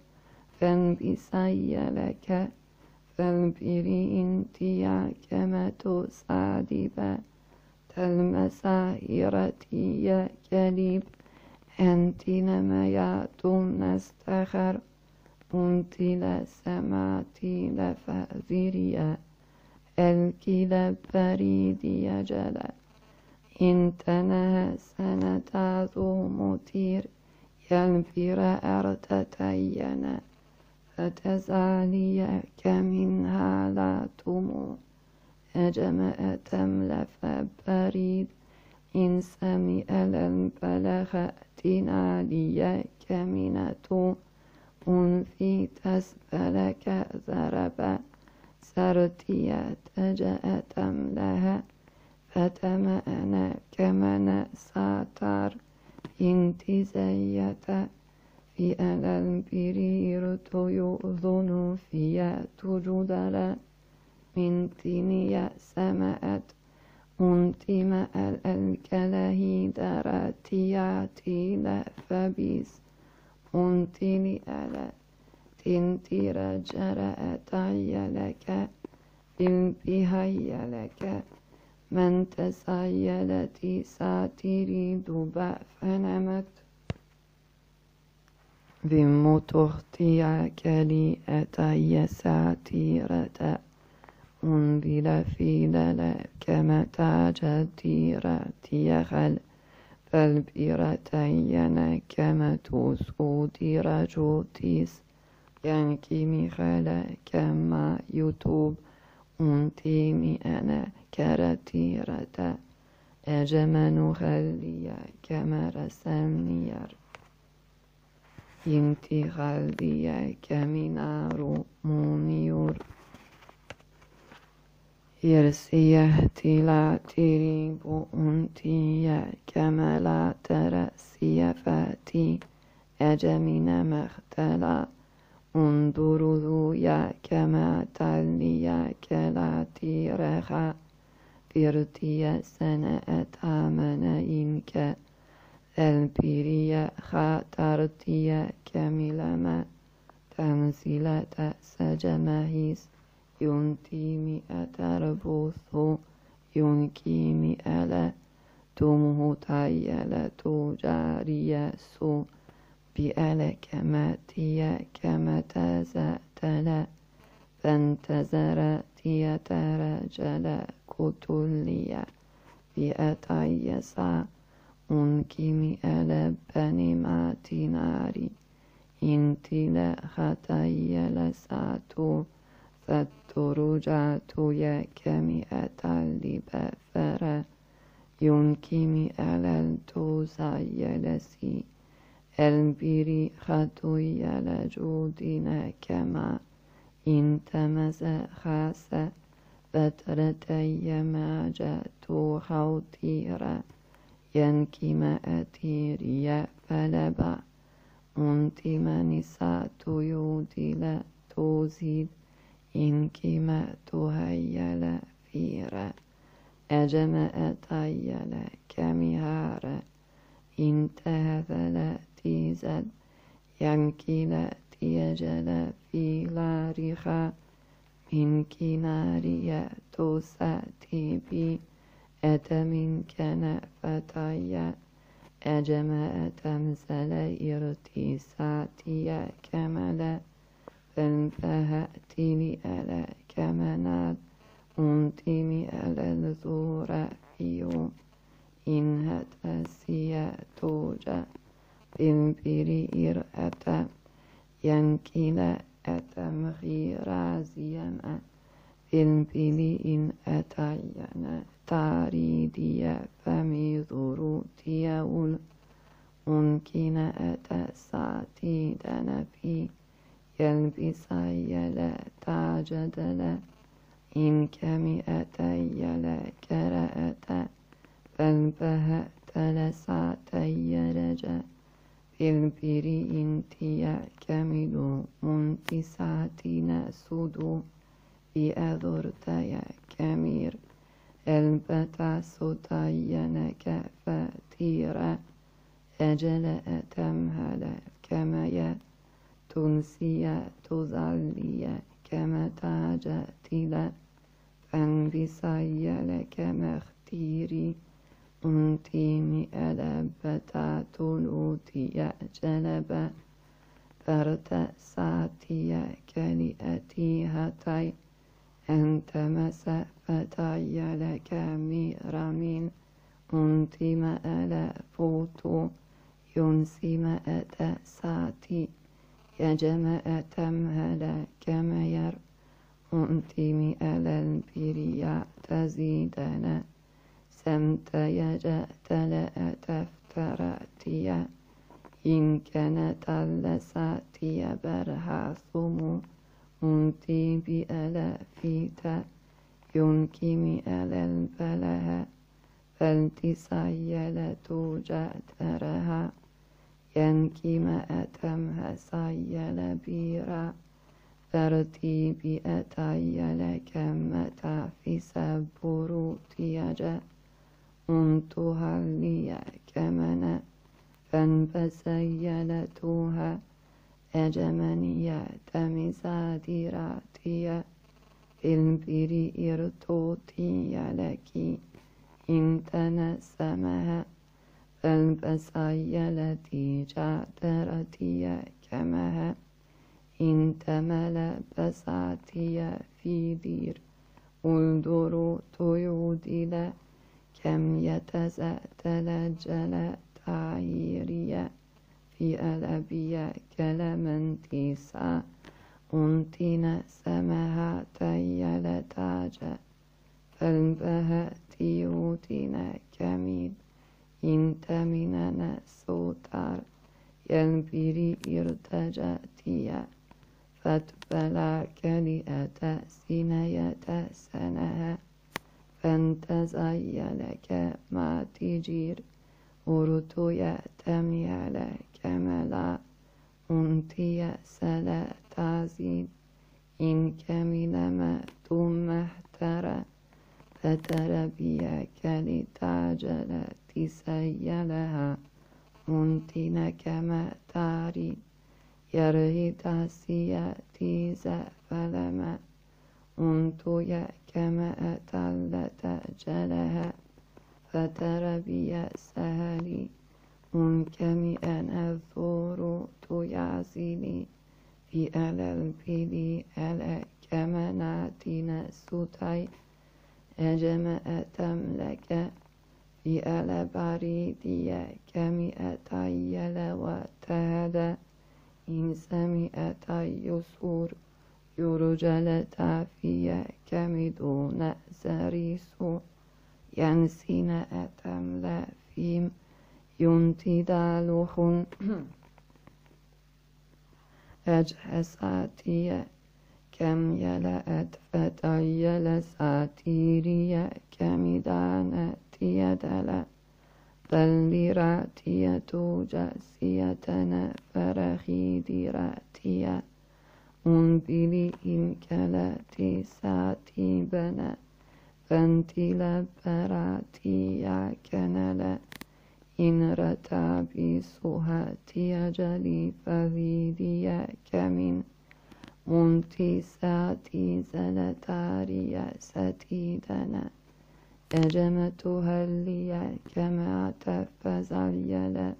B: فانبسي لك. فالبرين تيا كما تسادب. تلمسائرتي يا كليب أنت نما نستخر أنت لسماتي لفأذريا الكلاب بريدي جلا إنتنا سنة ذو مطير ينفر أرتتينا فتزالي كمنها لا تمو أجمع تملف بريد إن سمع البلغ تنا لي كمنة أنفي تسبلك ذربا سرتيا تجأ تملها فتمأنا كمن ساتر. إنت زيت في أنا البرير يؤذن في تجدل من تنيا سمأت أنتم الكله دراتياتي لفبيس أنتني ألا تنتير جرأتي لك بالبهي لك من تسايلت ساتيري دبا فنمت بمتغطيا كلي أتي ساتيرة أنزل في للا كما تاجدير تيخل فالبيرتين كما توسو دير جوتيس ينكي ميخالا كما يوتوب أنتي أنا كرتيرة أجمن خليا كما رسمنير ينتي خليا كمينارو مونيور. يرسيه لا تريب أنتي كما لا ترسي فاتي أجمن مختلا انظروا يا كما تلي كلا تيرخا فيرتي سنة آمن إنك البيريا خاطرتي كملما تنزيلة سجمهيس ينتي مئة ربوث ينكي مئة تمه تايلة جارية سو بأل كما تيا كما تزاتلا فانتزر تيا ترجل كتليا بأتايسا أنكمي أل بني ماتناري إنتي لا خطايا لساتو فترجعتو يا كمي أتالي بفرا ينكمي أل التوزايا لسي البيري خطوي على جودنا كما إن تمز خاصة فترتي ما جاتو خوتيرا ينكي ما أتيريا فلبا أنتي ما نساتو يوديلا توزيد إنكي ما تهيلا فيرا أجما أتايلا كمهارا. انتهى فلا تيزد ينكي لا تيجل في لارخا. من كناريا توسأتي بي أتمن كان فتايا أجما أتمثل إرتيساتيا كملا. فانتهأتي لألا كمنات أنتمي ألا الزور فيو إن هتسيا توجا بنبري إرأتا ينكيلا أتم غيرازيما بنبلي إن أتاينا تاريديا فمي ذروتيا أنكينا أتا ساتي دنبي يلبسا يلا تاجدلا إن كمي أتيلا كرأتا فانبهأت لسعتي رجا في البري انتيا كمدو منتساتنا سودو بأذرتيا كمير البتا ستينك فتيرا أجل أتمهل كما تنسي تظلي كما تاجتلا فانبسي لك مختيري أنتي ألبتا تلوتي جلبا فرت ساتي كلئتي هتي أنت مسافتي لك ميرمين. أنتي ما ألفوتو ينسي ما أتى يجمع تمهل كما ير أنتي مي ألا البريا تزيدنا سمت يجأت لا تفتراتيا إن كانت اللساتيا برهاثم أنتي بألافيتا ينكي ألا البلها فالتسيلة جاترها ينكي ما أتمها سيل بيرا فرتي بأتيل كمتا في سبروتيجا أنتها لي كمنا فانبسيلتها أجمنيا تمزاديراتيا البري إرتوتي لكي إن تنسمها. فالبسيلتي جاترتي كمها إن تمل بساتي في دير. ألدر تيودل كم يتزأتل جل تعيريا في ألبيا كلمن تيسا أنتنا سمها تيل تاجا فالبها تيوتنا كميد مننا سوتار يلبري ارتجاتيا فتبلا كلئة سنية سنها فانتزيلك ما تجير أرتو تميل كملا أنتي سلا تعزيد إن كمل ما تمحتر فتر بيك لتعجل تسيلها أنتنا كما تاريد يرهد سياتي فلما أنتو كما أتلت جلها فتربي سهلي منكم أن الثور تيعزني في ألا البلي ألا كمناتنا سوتي أجمع تملك في ألا بريدي كمئتي وتهدى إن سمئت يسور يرجل تعفية كمدون زريسو ينسين أتملا فيم ينتدالخن أجهساتية كم يلأت فتيل ساتيرية كمدانتي دلا بل راتية جاسية فرخي راتية أنبلي إن كلاتي ساتي بنا فانتي لبراتي يا كنلا إن رتابي سهاتي جلي فذيدي كمن منتي ساتي زلتاري ستيدنا أجمتها لي كما تفزليل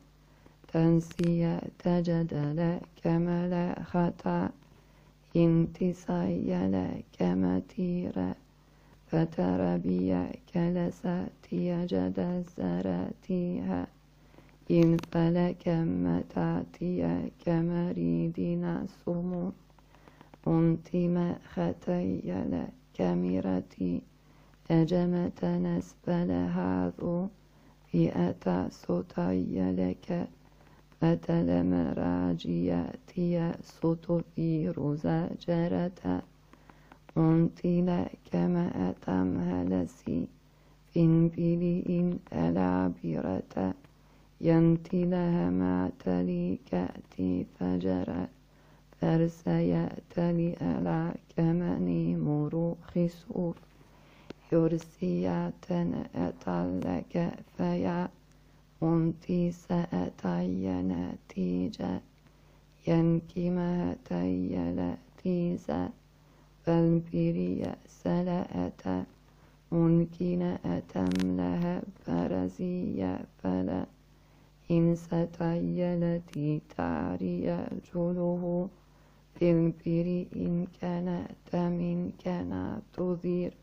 B: تنسي تجدل كما لا خطأ انتسيل كما تير فتربي كلساتي جد الزراتيها إن فلك متاتي كمريدنا سمو أنتم ختيل كمرتي أجمت هذو في أتا صوتي لك فتل مراجياتي في روزا جرتا أنتي كما أتم هلسي فين بلي إن العبيرة ينتي لها ما تلي فجرت فرسيأتلي ألا كمني مروخ سوف يرسياتن أتلك فيا. أنتي سأتي نتيجة. ينكي ما تيل تيزة فالبري سلأت. ممكن أتم لها فرزية فلا. إن ستيلتي تعري جله البر إن كانت من كان تذير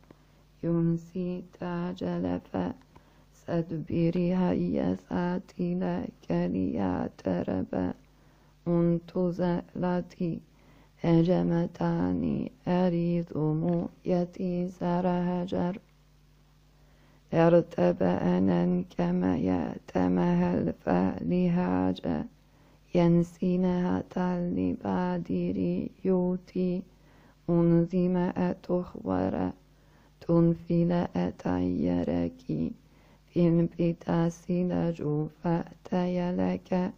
B: ينسي تعجل فستبري هيا ساتي لك ليعترب انتزلتي هجمتاني أريد يتي زرهجر ارتبأنا كما يتمهل فلهاجة ينسينها بادري يوتي أنزم أتخور تنفل أتيركي في البتاس لجو فأتيلك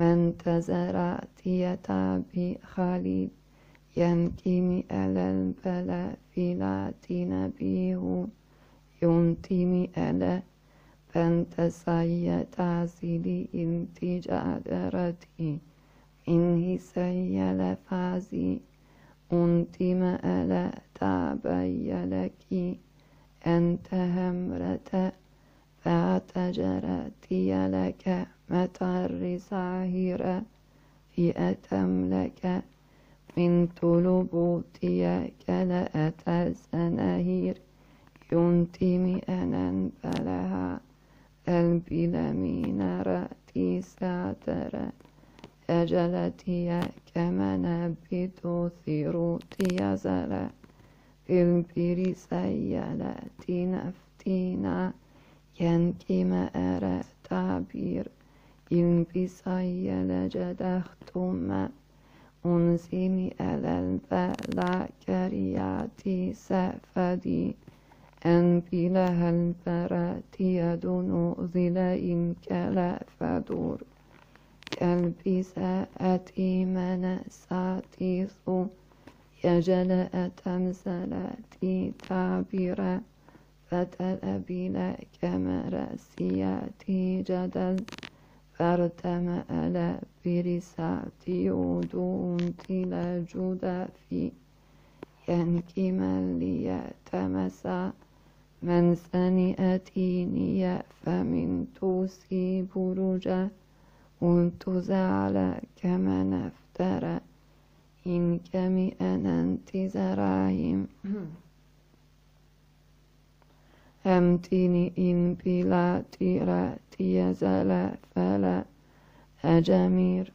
B: من تزرعتي تابي خالد ينكمي على البلا فلاتي نبيه ينتمي على فانتسي تعزلي انتجادرتي إنه سيل فازي أنتم ألا تعبي لك. أنت همرة فاعتجرتي لك متى الرساهرة في أتم لك من طلبوتي كلاءة الزناهير ينتمي أنا البلمين رأتي ساتر أجلتي كما نبت ثيروتي زرا في البير سيالتي نفتينا ينكي ما أرى تعبير ينبسي لجدختم أنزمي على البلا كرياتي سفدي. أن بلها البرات يدن ظل كلا فدور. قلبي ساءتي من ساتيث يجل أتمزلتي تعبيرا فتل بلا كمرسياتي جدل. فارتم على برساتي ودون تلا جود في ينكي من ليتمسا من سنئتيني فمن توسي بروجا وانتزعل كما نفترى إن كمي أنت زرايم. أمتني إن بلا تيرا تيزل فلا. أجمير